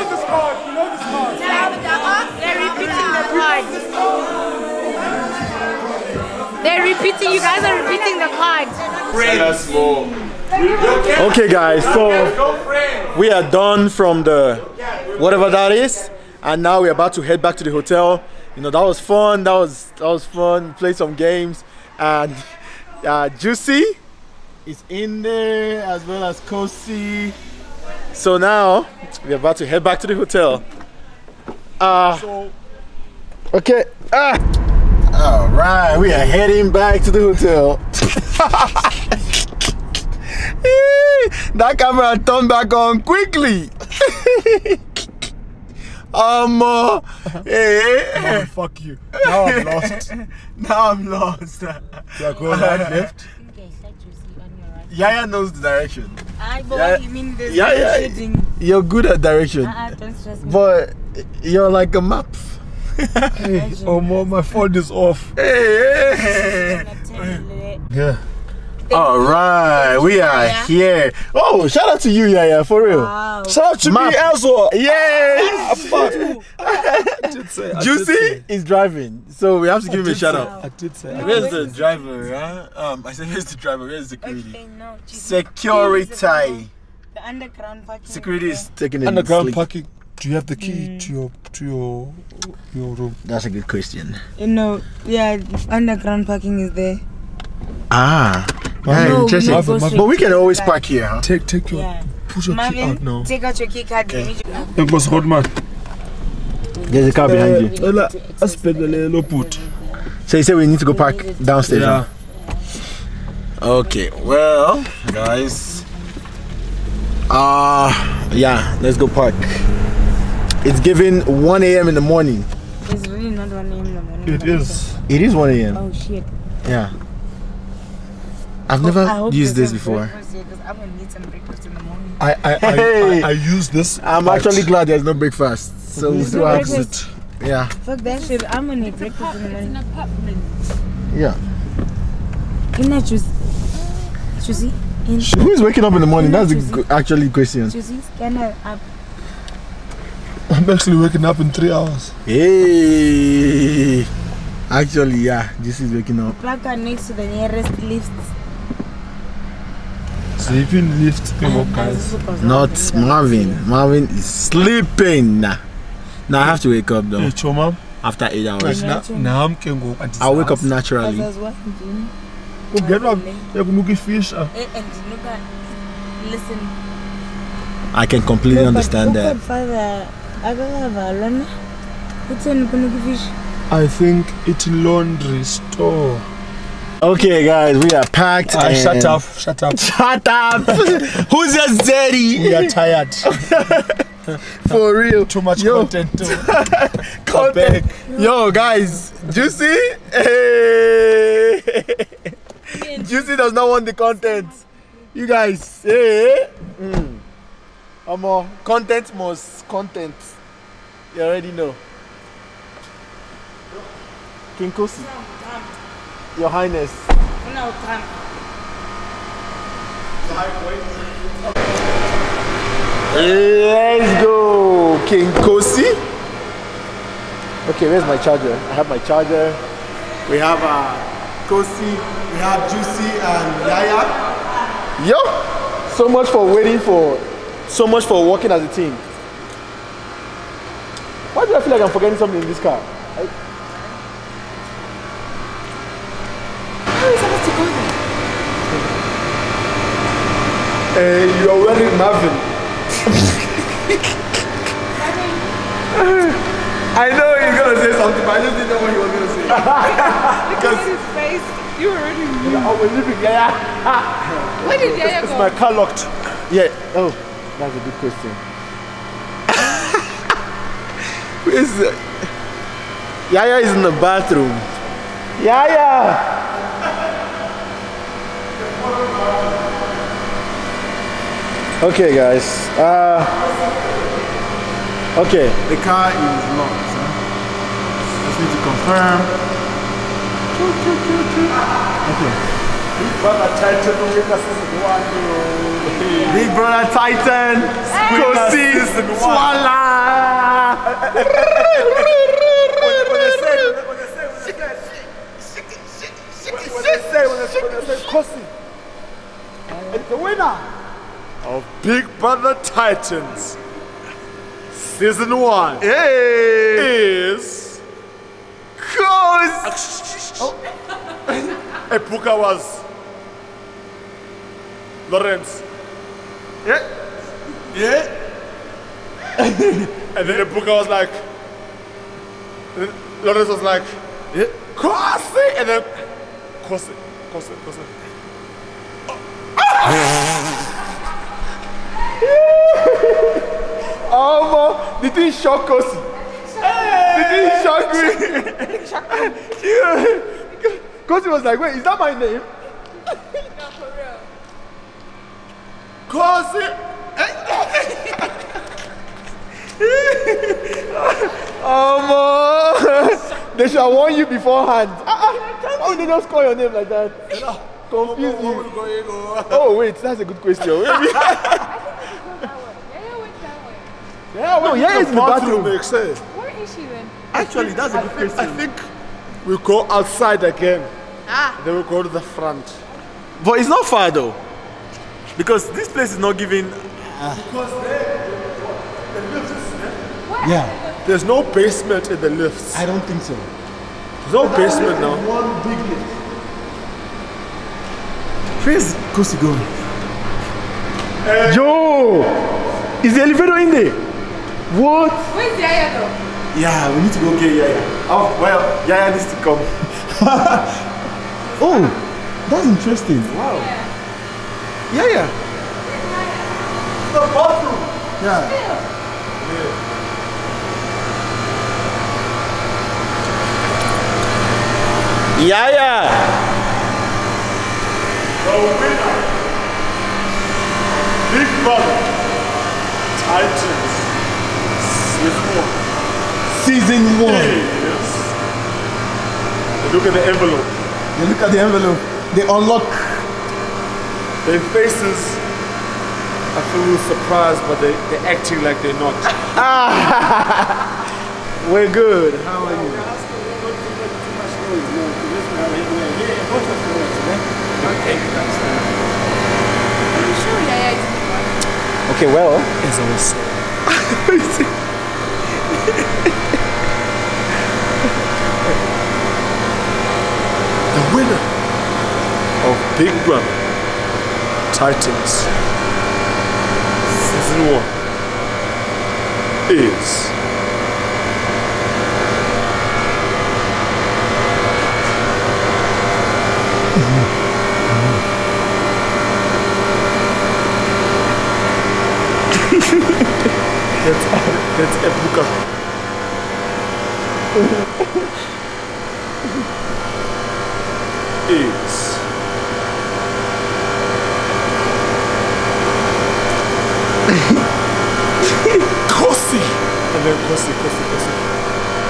Know this card, you know this card. They're repeating the cards. They're repeating. You guys are repeating the cards. Us more. Okay, guys. So we are done from the whatever that is, and now we're about to head back to the hotel. You know that was fun. That was that was fun. Play some games, and uh, Juicy is in there as well as Khosi. So now we're about to head back to the hotel. Uh, okay. Ah. All right, we are heading back to the hotel. that camera turned back on quickly. um, uh, hey, Fuck you. Now I'm lost. now I'm lost. Yeah, go right left. Yaya knows the direction. I Yeah. you mean the Yeah, yeah. You're good at direction, Uh, don't stress me. but you're like a map. Hey, oh, my phone is off. Hey, hey. Yeah. All right, we are here. Oh, shout out to you, Yaya, for real. Shout out to Map. me as well. Yes. I did say. I did Juicy is driving, so we have to give him a shout out. I did say. I Where's the driver? Huh? Um, I said, where's the driver? Where's the security? Okay, no. Security. The underground parking. Security is taking it Underground sleep. parking. Do you have the key to your to your your room? That's a good question. You know, yeah, underground parking is there. Ah, yeah, No, interesting. no, go straight but we can always the park here, huh? Take take your Yeah. push your key out now. take out your key card. we need you- It was hot man. There's a car behind you. Ela asibhedlele lo bhuti. So you say we need to go park downstairs. Yeah. huh? Okay. Well, guys. Uh yeah. Let's go park. It's giving 1 a.m. in the morning. It's really not 1 a.m. in the morning. It is. It is 1 a.m. Oh shit. Yeah. I've never hope used there's this some before. breakfast here, 'cause I'm gonna need some breakfast in the morning. I I I, Hey. I, I use this. I'm but actually glad there's no breakfast. So we'll see what happens. Yeah. Fuck that shit. I'm gonna need breakfast in the morning. Yeah. Can I choose? Choosy? In Who is waking up in the morning? That's the Choosy. actually question. choosy? Scanner up. I'm actually waking up in three hours. Hey. Actually, yeah. This is waking up. Plug her next to the nearest lift. Sleeping lift. People guys. Not Marvin. Marvin is sleeping. Now I have to wake up though Hey, Choma. after eight hours. Na nam ke ngoku andizazi. I'll wake up Because I naturally. was watching. Kungenwa ekunuka ifish. ah. Eh, And look at, listen. I can completely understand that. Father, akakavalwa kutheni kunuka fish I think it's laundry store. Okay, guys, we are packed. And- shut up, shut up. Shut up. Who's just dirty? We are tired. For real. Too much Yo. content. To Content. Yo, guys, Juicy. Hey. Juicy does not want the content. You guys, hey. Mm. Amo, content must content. You already know. King Khosi. Your Highness. unawuqhama Let's go, King Khosi. Okay, where's my charger? I have my charger. We have uh, Khosi, we have Juicy and Yaya. Yo, so much for waiting for, so much for working as a team. Why do I feel like I'm forgetting something in this car? I, Uh, you're wearing Marvin. I know he's gonna say something, but I just didn't know what he was gonna say. because his face. You already knew. I was leaving, yeah, yeah. Where did Yaya Is go? my car locked? Yeah. Oh, that's a good question. Where's the... Yaya is in the bathroom. Yaya! Okay, guys. Uh, okay, the car is locked. Huh? Just need to confirm. Okay. Big Brother Titan winner season one. oh. Big Brother Titan, Khosi, Twala. And the winner of Big Brother Titans season one is Khosi. Oh. Ebuka was Lawrence. Yeah. Yeah. and then the Ebuka was like, Lawrence was like, yeah. Khosi. And then Khosi, Khosi, Khosi. Oh, oh the thing shock Khosi. The thing shock me. Khosi was like, wait, is that my name? Khosi. Oh, they should have warned you beforehand. Ah, ah, How would they just call your name like that? confuse you. Oh wait, that's a good question. Yeah, yeah, went that way. yeah, no, yeah, it's in the bathroom. makes sense. Where is she then? Actually, that's a good question. I think we go outside again. Ah. Then we go to the front. But it's not far though, because this place is not giving. Yeah, There's no basement in the lifts. I don't think so. There's no basement now. One big lift. Where's Khosi going? Yo, is the elevator in there? What? Where's Yaya though? Yeah, we need to go get Yaya. Oh well, Yaya needs to come. oh, that's interesting. Wow. Yeah, Yaya. The bathroom. Yeah. Yaya. The winner. Big Brother. Titans. Season one. Season one. Yes. Look at the envelope. They look at the envelope. They unlock. Their faces. I feel a little surprised, but they, they're acting like they're not. We're good. How are you? Are you sure Yaya is the bathroom? Okay, well. As always. the winner of Big Brother Titans Season 1 is That's, that's Ebuka. is Khosi. And then Khosi, Khosi, Khosi.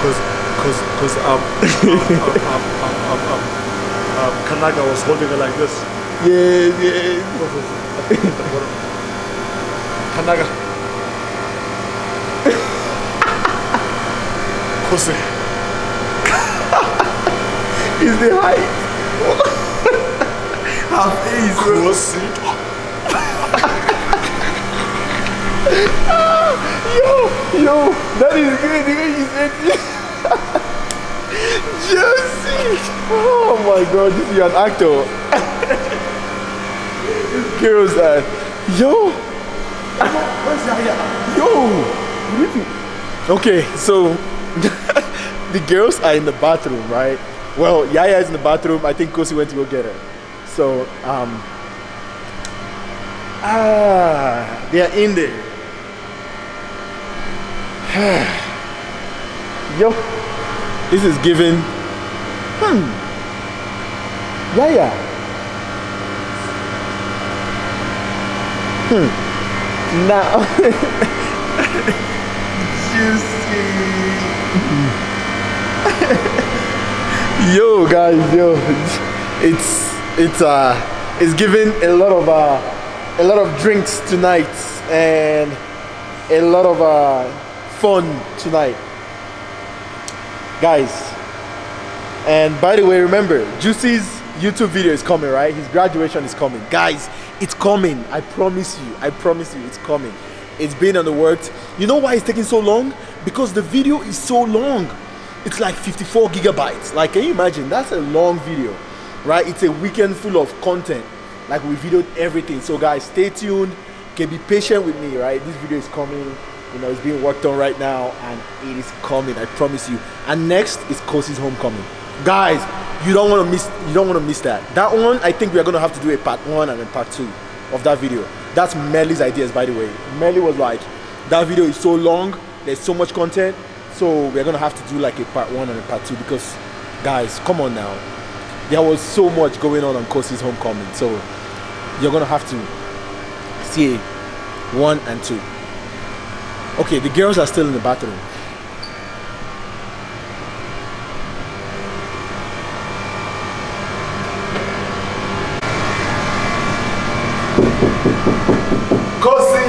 Cause, cause, cause, um, um, um, um, um, um, um, Kanaga was holding her like this. Yeah, yeah. Kanaga. Khosi. Is the height. Her face. Khosi. Yo, yo, that is good. The way you said it. Jesse. Oh my god, this is an actor. girl's that. Yo. Yaya? Yo. need Okay, so the girls are in the bathroom, right? Well, Yaya is in the bathroom. I think Khosi went to go get her. So, um, ah, they are in there. Yo, this is giving. Hmm. Yaya. Hmm. Now. Juicy. yo, guys, yo, it's it's uh it's giving a lot of uh a lot of drinks tonight and a lot of uh fun tonight. Guys and by the way remember juicy's youtube video is coming right? His graduation is coming. Guys it's coming. I promise you i promise you it's coming. It's been on the works. You know why it's taking so long? Because the video is so long it's like 54 gigabytes. Like can you imagine? That's a long video right? It's a weekend full of content. Like we videoed everything. So guys stay tuned. Okay be patient with me right? This video is coming. You know it's being worked on right now and it is coming i promise you. And next is Khosi's homecoming. Guys you don't want to miss you don't want to miss that. That one i think we are going to have to do a part one and a part two of that video. That's melly's ideas by the way. Melly was like that video is so long. There's so much content so we're to have to do like a part one and a part two because guys come on now. There was so much going on on Khosi's homecoming. So you're to have to see one and two. Okay, the girls are still in the bathroom.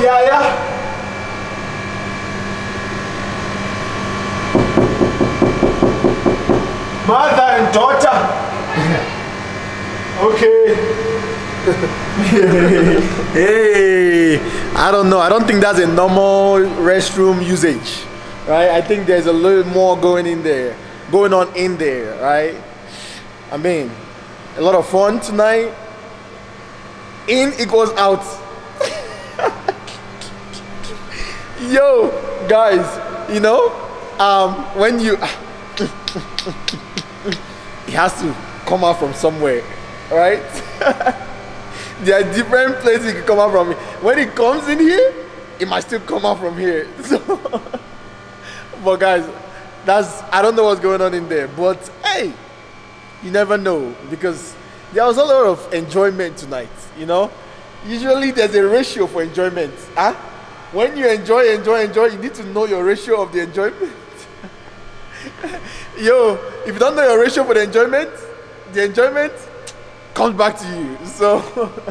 Yeah, yeah. Mother and daughter. Okay. hey, I don't know. I don't think that's a normal restroom usage, right? I think there's a little more going in there, going on in there, right? I mean, a lot of fun tonight. In equals out. Yo, guys, you know, um, when you, it has to come out from somewhere, right? there are different places it can come out from. When it comes in here, it might still come out from here. So, but guys, that's I don't know what's going on in there, but hey, you never know because there was a lot of enjoyment tonight. You know, usually there's a ratio for enjoyment. Huh? When you enjoy, enjoy, enjoy, you need to know your ratio of the enjoyment. Yo, if you don't know your ratio for the enjoyment, the enjoyment comes back to you. So,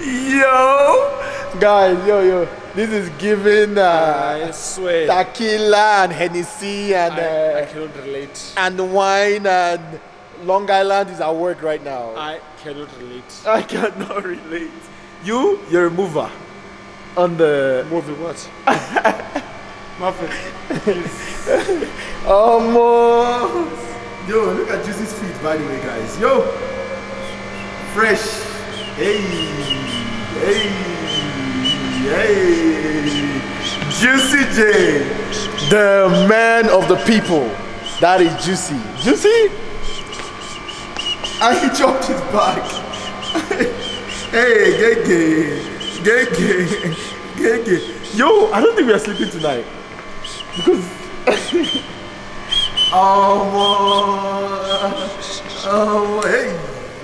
yo, guys, yo, yo, this is giving uh, I swear. tequila and Hennessy and I, I uh, cannot relate. and wine and Long Island is at work right now. I cannot relate. I cannot relate. You, you're a mover on the. Moving what? Muffin. Almost. Yo, look at Juicy's feet, by the way, guys. Yo, fresh. Hey, hey, hey. Juicy J, the man of the people. That is Juicy. Juicy? And he chopped his back. hey, gay, gay, gay, gay, gay, gay. Yo, I don't think we are sleeping tonight because. oh, oh, hey,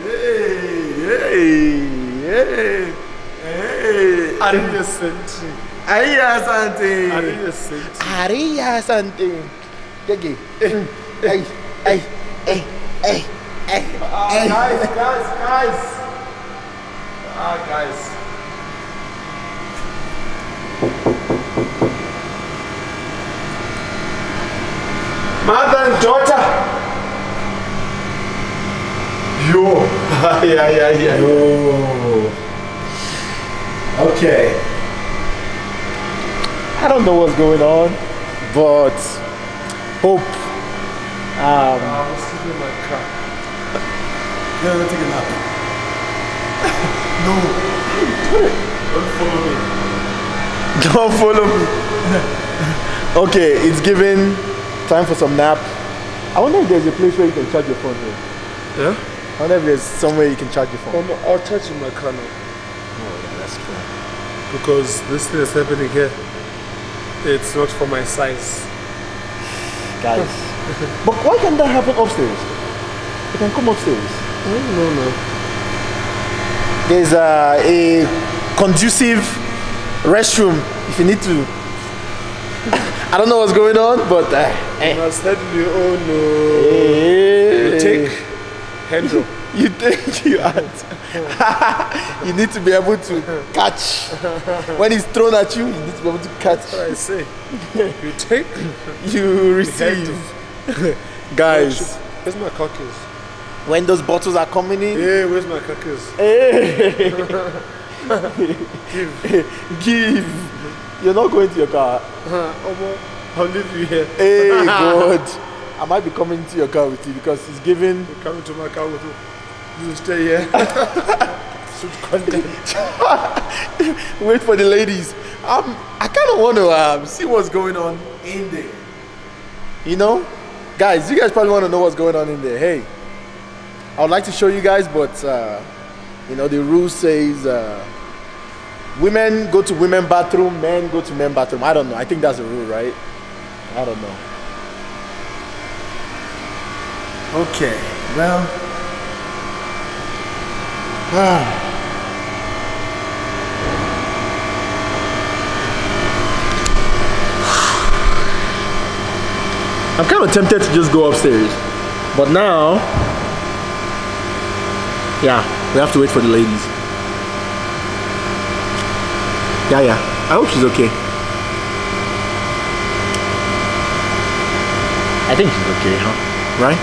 hey, hey, hey. Ariya sent. Ariya Sante. Ariya sent. Ariya Sante. Gege. Hey, hey, hey, hey, hey. Ah, guys, guys, guys. Ah, guys. Mother and daughter. Yo. yeah, yeah, yeah. Yo. Okay. I don't know what's going on, but hope. Um, I was sleeping in my car. yeah, let's take a nap. no. Don't follow me. Don't follow me. okay, it's giving time for some nap. I wonder if there's a place where you can charge your phone here. Yeah? I wonder if there's somewhere you can charge your phone. No, I'll charge in my car now. Oh, yeah, that's true. Because this thing is happening here. It's not for my size. Guys. but why can't that happen upstairs? You can come upstairs. No, no, no. There's uh, a conducive restroom if you need to. I don't know what's going on, but uh, eh. I said you, oh no. Hey. You take handle. you take you out. you need to be able to catch. When it's thrown at you, you need to be able to catch. What I say. You take. You receive. Guys, Where's my cockers? when those bottles are coming in, Yeah, where's my cockers? Hey. Give. Give. You're not going to your car. I'll leave you here. Hey, God. I might be coming to your car with you because it's giving. You're Coming to my car with you. You stay here. Shoot content. Wait for the ladies. Um, I kind of want to um, see what's going on in there. You know? Guys, you guys probably want to know what's going on in there. Hey, I would like to show you guys, but, uh, you know, the rule says uh, women go to women bathroom, men go to men bathroom. I don't know. I think that's the rule, right? I don't know. Okay, well. Ah. I'm kind of tempted to just go upstairs, but now Yeah, we have to wait for the ladies. Yeah, yeah. I hope she's okay. I think she's okay, huh? Right?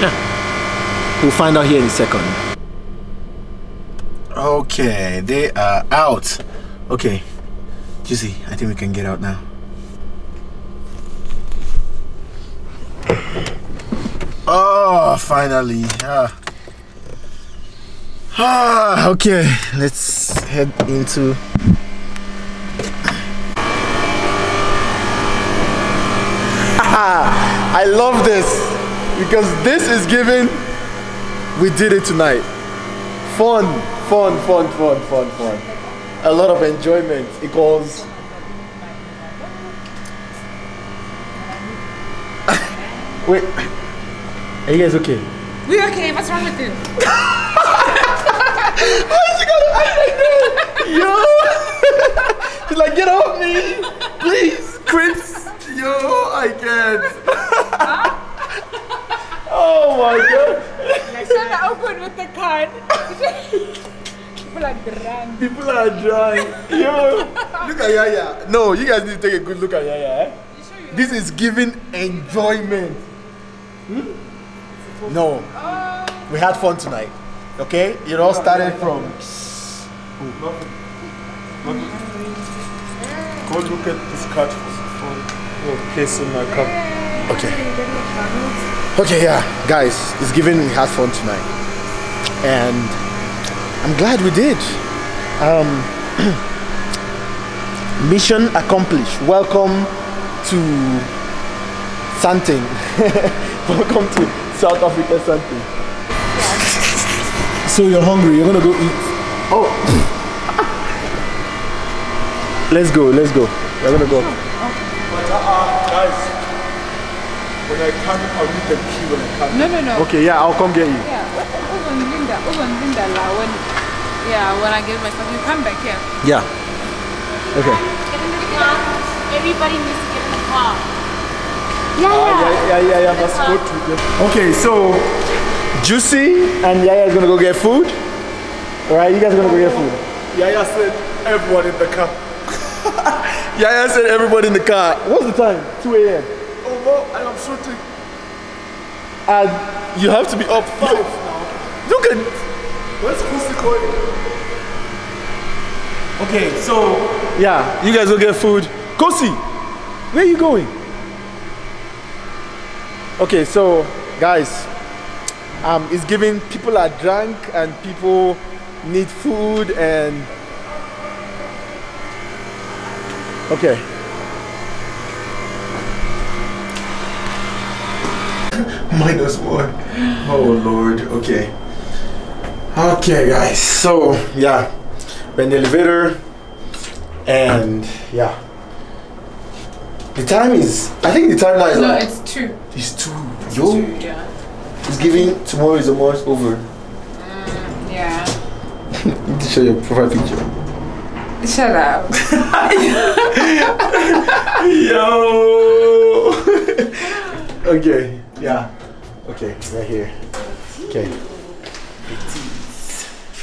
Yeah. We'll find out here in a second. Okay, they are out. Okay. Juicy, I think we can get out now. Oh, finally. Ah. Ah, okay. Let's head into I love this because this is giving. we did it tonight. Fun, fun, fun, fun, fun, fun. A lot of enjoyment equals Wait, are you guys okay? We okay? What's wrong with you? Yo! She's like, get off me! Please, Chris! Yo, I can't! Oh my god! Shut up, open with the card. People are drunk. People are drying. Yo! Look at Yaya. No, you guys need to take a good look at Yaya. Eh? This is giving enjoyment. Hmm? No. We had fun tonight. Okay? It all started from. Go look at this card for your case in my cup. Okay. Okay, yeah, guys, it's giving we had fun tonight, and I'm glad we did. Um, mission accomplished. Welcome to Sandton. Welcome to South Africa Sandton. So you're hungry? You're gonna go eat? Oh. let's go. Let's go. We're gonna go. But uh, guys, when I come, I'll need the key when I come. No, no, no. Okay, yeah, I'll come get you. Yeah, even Linda, even Linda, la, when, yeah, when I get my stuff, you come back here. Yeah. Okay. Get in the car. Everybody needs to get in the car. Yeah, uh, yeah, yeah, yeah, must go to them. Okay, so Juicy and Yaya is gonna go get food. Alright, you guys are gonna go get food. Yaya said everyone in the car. Yaya said everybody in the car. What's the time? 2 a.m. Oh I am shooting. And you have to be up 5 now. Look at Where's Pussy going? Okay, so yeah, you guys go get food. Khosi, where are you going? Okay, so guys, um, it's giving people are drunk and people need food and okay. Minus one. Oh Lord. Okay. Okay, guys. So yeah, we're in the elevator, and yeah. The time is. I think the time now is No, like. it's two. It's two. Yo, Yeah. it's giving. Tomorrow is almost over. Mm, yeah. need to show your profile picture. Shut up. Yo. okay. Yeah. Okay. Right here. Okay.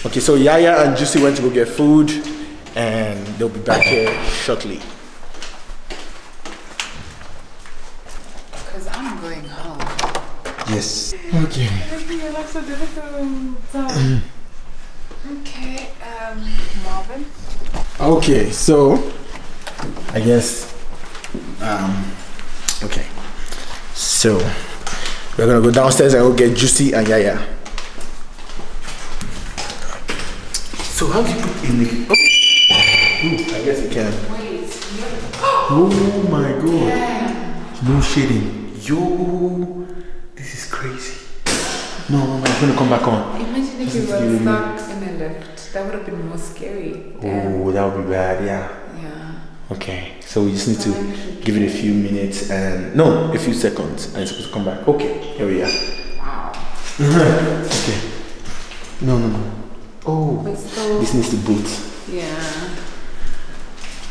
Okay. So Yaya and Juicy went to go get food, and they'll be back here shortly. Because I'm going home. Yes. Okay. Everything looks so difficult. Okay, um, Marvin. Okay. So, I guess. Um. Okay. So, we're gonna go downstairs and go get Juicy and Yaya. So how do you put in the? Oh. Ooh, I guess you can. Oh my god. No shading. Yo, this is crazy. No, no, no, it's gonna come back on. Imagine if you were stuck in a lift. That would have been more scary. Oh, that would be bad, yeah. Yeah. Okay, so we just need to give it a few minutes and no, a few seconds, and it's supposed to come back. Okay, here we are. Wow. Okay. No, no, no. Oh, this needs to boot. yeah.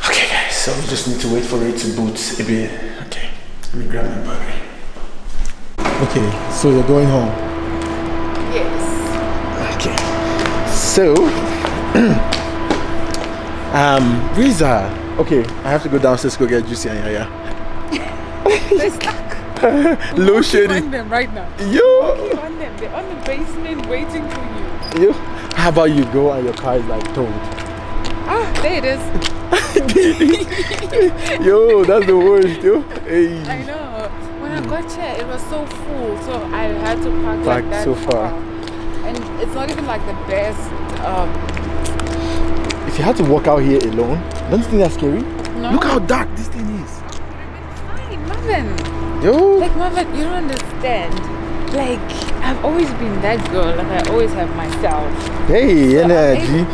Okay, guys, so we just need to wait for it to boot a bit. Okay, let me grab my battery. Okay, so you're going home. Yes. Okay. So, um, Riza. Okay, I have to go downstairs to go get juicy and Yaya. They're stuck. Low shady. Find them right now. Yo, Find them. They're on the basement waiting for you. yo. How about you go and your car is like towed? Ah, there it is. yo, that's the worst, yo. Hey. I know. When I got here, it was so full, so I had to park Park like that. so far. And it's not even like the best. Um, If you had to walk out here alone, don't you think that's scary? no. Look how dark this thing is. Fine, Marvin. Yo. Like Marvin, you don't understand. Like I've always been that girl. Like I always have myself. Hey, energy.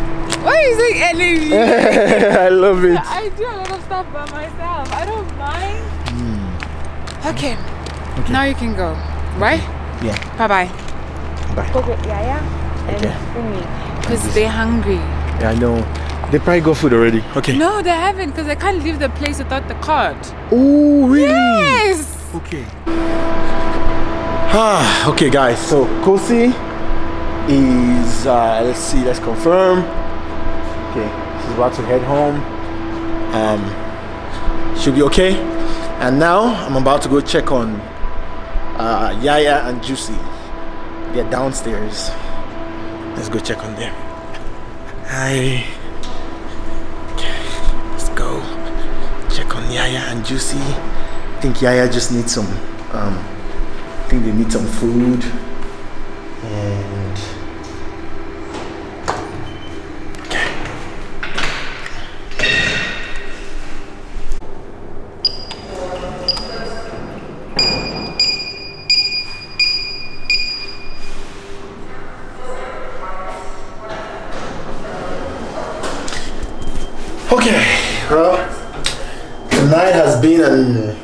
Why are you saying energy? I love it. I do a lot of stuff by myself. I don't mind. Hmm. Okay. Now you can go. Right? Yeah. Bye bye. Bye. Go get Yaya and Okay. Umi. Because they're hungry. Yeah, I know. They probably got food already. Okay. No, they haven't because they can't leave the place without the card. Oh, really? Yes! Okay. Ah, okay, guys. So Khosi is uh, let's see, let's confirm. Okay, she's about to head home. Um, she'll be okay. And now I'm about to go check on uh, Yaya and Juicy. They're downstairs. Let's go check on them. Hi. Let's go check on Yaya and Juicy. I think Yaya just needs some. Um, I think they need some food. And okay. Okay, well, tonight has been an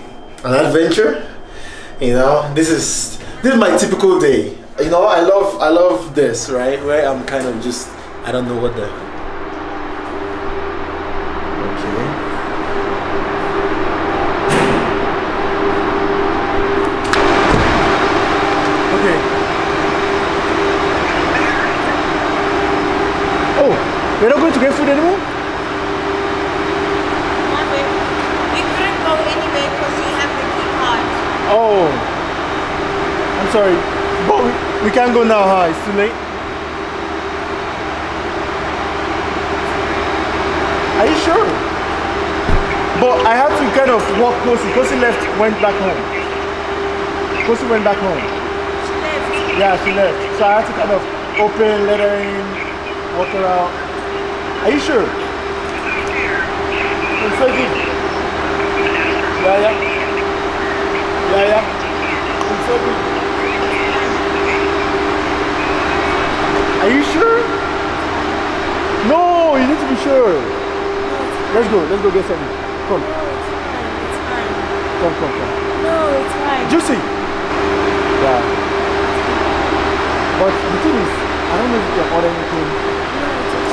an adventure. You know, this is this is my typical day. You know, I love I love this, right? Where I'm kind of just I don't know what the Okay. Okay. Oh, we're not going to get food anymore? We couldn't go anywhere because we have the key card. Oh, sorry, but we, we can't go now, huh? It's too late. Are you sure? But I had to kind of walk Khosi. Khosi left, went back home. Khosi went back home. She left. Yeah, she left. So I had to kind of open, let her in, walk around. Are you sure? It's so good. Yeah, yeah. Yeah, yeah. It's so good. Are you sure? No, you need to be sure. Let's go. Let's go get something. Come, No, it's fine. It's fine. come, come, come. No, it's fine. Juicy. Yeah. But the thing is, I don't know if you can order anything. Okay.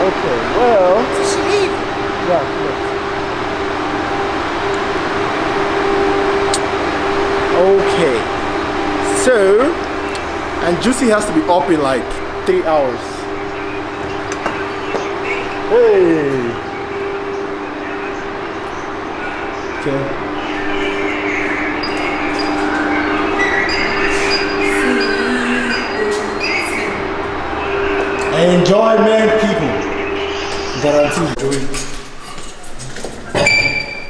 Okay, well, Did she leave? yeah, she. Okay, so, and Juicy has to be up in like three hours. Hey. Okay. Enjoyment, people. Guaranteed.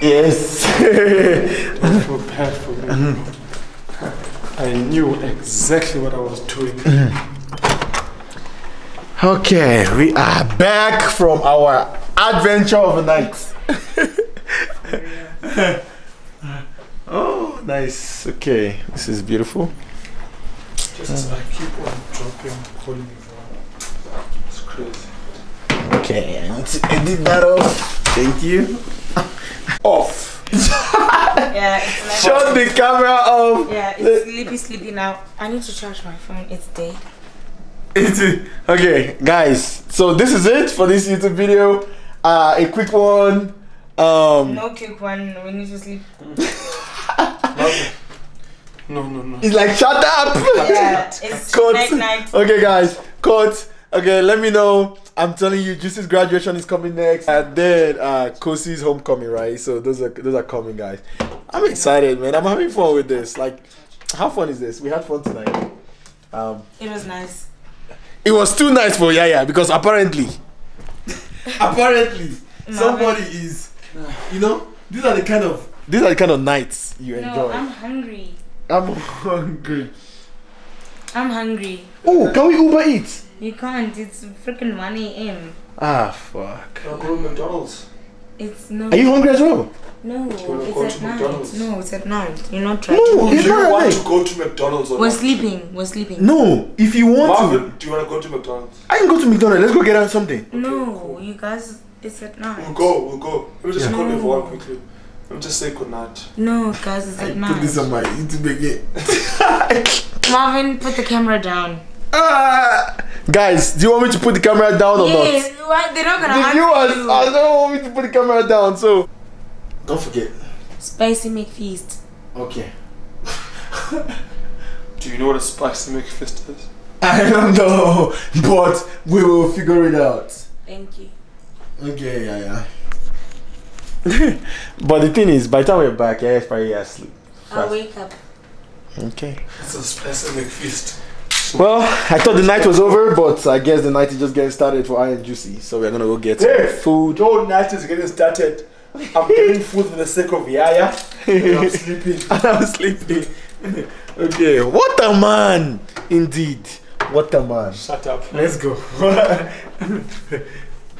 Yes. Bad for me. Mm-hmm. Exactly what I was doing. okay, we are back from our adventure of the night. oh, nice. Okay, this is beautiful. Just as I keep on dropping, calling you. It's crazy. Okay, I need to edit that off. Thank you. Off. Yeah, it's like, Shut the camera off. yeah, it's sleepy, sleepy now. I need to charge my phone. It's day. It's- okay, guys. So this is it for this YouTube video. Uh, a quick one. Um, No quick one. We need to sleep. No, no, no. It's like, shut up. Yeah, it's Cut. night night. Okay, guys, cut. Okay, let me know. I'm telling you, Juicy's graduation is coming next, and then uh, Khosi's homecoming, right? So those are those are coming, guys. I'm excited, man. I'm having fun with this. Like, how fun is this? We had fun tonight. Um, It was nice. it was too nice for Yaya because apparently, apparently, somebody is, you know, these are the kind of these are the kind of nights you No, enjoy. I'm hungry. I'm hungry. I'm hungry. Oh, can we Uber Eat? You can't. It's freaking 1 a.m. Ah, fuck. Can I go to McDonald's? It's no. Are you hungry as well? No, it's go at to night. McDonald's? No, it's at night. You're not trying. No, it's Do you not want right. to go to McDonald's or We're not? sleeping. We're sleeping. No, if you want to, Marvin, do you want to go to McDonald's? I can go to McDonald's. Let's go get out something. No, you guys. It's at night. We'll go, we'll go. Let me just Yeah. call Yvonne quickly. Let me just say goodnight. No, guys, it's at night. Put this on my YouTube again. Marvin, put the camera down. Ah, guys, do you want me to put the camera down or Yes, why they're not gonna not? The answer viewers, you. I don't want me to put the camera down. So don't forget. Spicy McFeast. Okay. Do you know what a spicy McFist is? I don't know, but we will figure it out. Thank you. Okay, yeah, yeah. but the thing is, by the time we're back, yeah, it's probably asleep. I'll wake up. Okay. It's a spicy McFist. Well, I thought the night was over, but I guess the night is just getting started for I and Juicy. So we're gonna go get some Hey, food. Your night is getting started. I'm getting food for the sake of Yaya. and I'm sleeping. and I'm sleeping. okay, what a man! Indeed, what a man. Shut up. Let's go.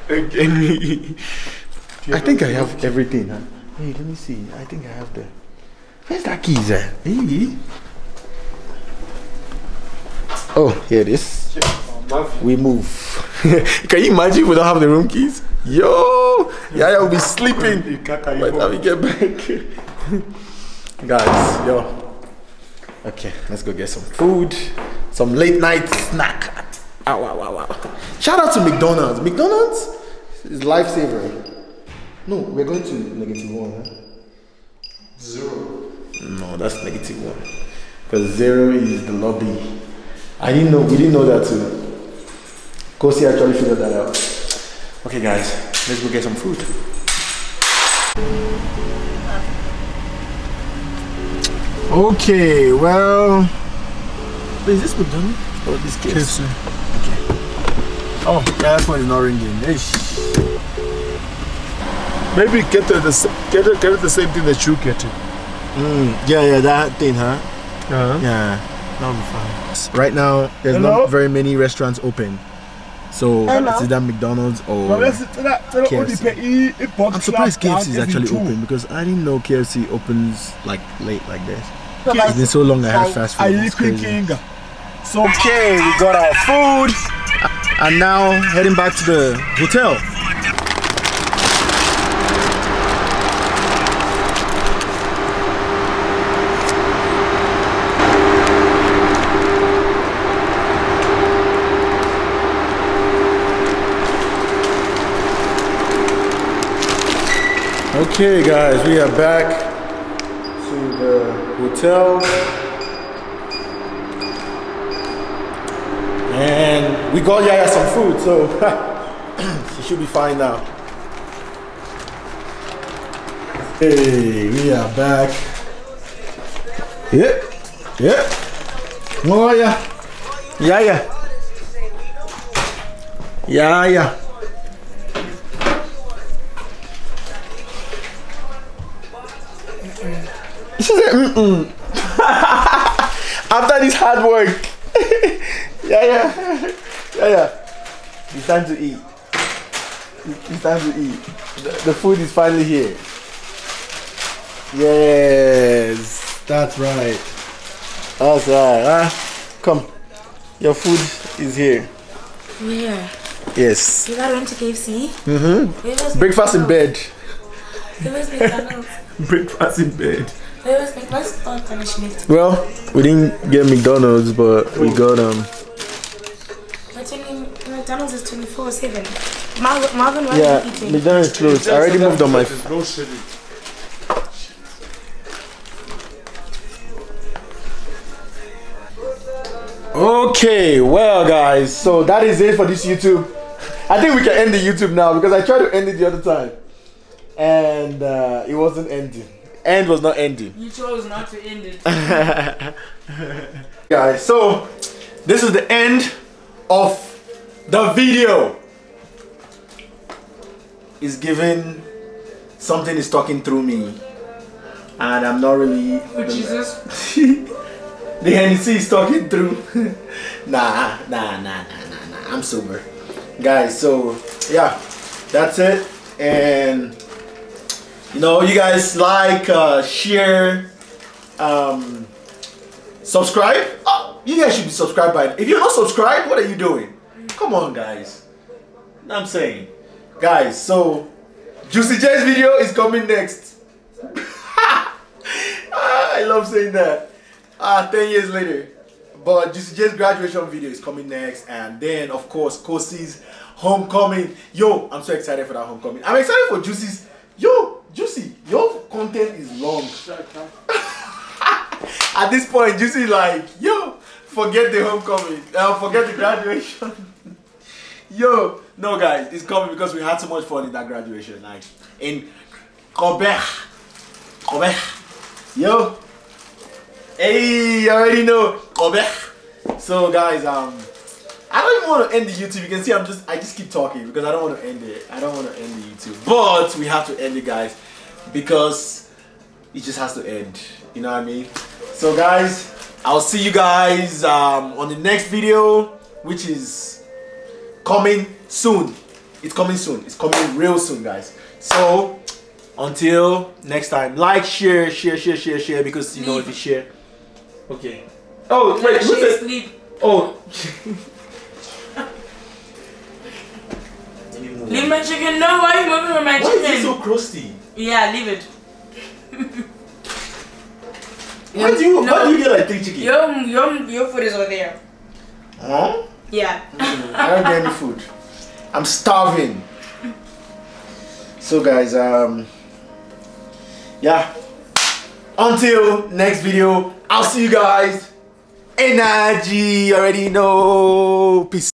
okay. I think I have everything. Huh? Hey, let me see. I think I have the. Where's that keys at? Hey. Oh, here it is. We move. Can you imagine if we don't have the room keys? Yo! Yeah, I will be sleeping. By the time we get back. Guys, yo. Okay, let's go get some food. Some late night snack. Ow, ow, ow, ow. Shout out to McDonald's. McDonald's is lifesaver. No, we're going to negative one. Huh? Zero. No, that's negative one. Because zero is the lobby. I didn't know, we didn't know that too. Khosi actually figured that out. Okay, guys, let's go get some food. Okay, well. Is this McDonald's? Or this case? KFC? Okay. Oh, yeah, that phone is not ringing. Ish. Maybe get the, the get it, get the same thing that you get it. Mm, yeah, yeah, that thing, huh? Uh-huh. Yeah, that'll be fine. Right now, there's Hello? not very many restaurants open. So Hello? it's either McDonald's or. KFC. I'm surprised KFC is actually open because I didn't know KFC opens like late like this. It's been so long I had fast food. It's crazy. So Okay, we got our food and now heading back to the hotel. Okay, guys, we are back to the hotel. And we got Yaya some food, so she should be fine now. Hey, we are back. Yep, yep. Oh yeah, Yaya, Yaya. Mm-mm. After this hard work. yeah, yeah. Yeah, yeah. It's time to eat. It's time to eat. The, the food is finally here. Yes, that's right. That's right. Huh? Come. Your food is here. Yeah. Yes. You gotta went to KFC? Mm-hmm. Where was Breakfast in bed. Where was McDonald's? Breakfast in bed. Where was McDonald's? She left. Well, we didn't get McDonald's, but we got um. But 20, McDonald's is 24 7. Marvin, Marvin why Yeah, are you eating? McDonald's is closed. I already moved on my. There's no shitting. Okay, well, guys, so that is it for this YouTube. I think we can end the YouTube now because I tried to end it the other time and uh, it wasn't ending. End was not ending. You chose not to end it. Guys, so this is the end of the video. Is giving something is talking through me, and I'm not really. Oh, Jesus. the Hennessy is talking through. nah, nah, nah, nah, nah, nah. I'm sober, guys. So yeah, that's it, and you know, you guys like, uh, share, um, subscribe. Oh, you guys should be subscribed by. If you're not subscribed, what are you doing? Come on, guys. I'm saying, guys. So, Juicy Jay's video is coming next. Ah, I love saying that. Ah, 10 years later. But Juicy Jay's graduation video is coming next. And then, of course, Khosi's homecoming. Yo, I'm so excited for that homecoming. I'm excited for Juicy's. Yo, Juicy, your content is long. At this point, Juicy like, yo, forget the homecoming. Uh, forget the graduation. yo, no guys, it's coming because we had so much fun in that graduation. Like, in Quebec. Quebec. Yo. Hey, you already know. Quebec. So guys, um, I don't even want to end the YouTube. You can see I'm just I just keep talking because I don't want to end it. I don't want to end the YouTube. But we have to end it guys because it just has to end. You know what I mean? So guys, I'll see you guys um, on the next video which is coming soon. It's coming soon. It's coming real soon guys. So until next time, like, share, share, share, share, share because you know if you share. Okay. Oh wait, who said? Sleep. Oh. Leave my chicken. No, why are you moving with my Why is chicken? it so crusty? yeah, leave it. Why do you No. why do you get like three chicken? Your, your, your food is over there. Huh? Yeah. I don't get any food. I'm starving. So guys, um yeah. Until next video, I'll see you guys. Energy, you already know. Peace.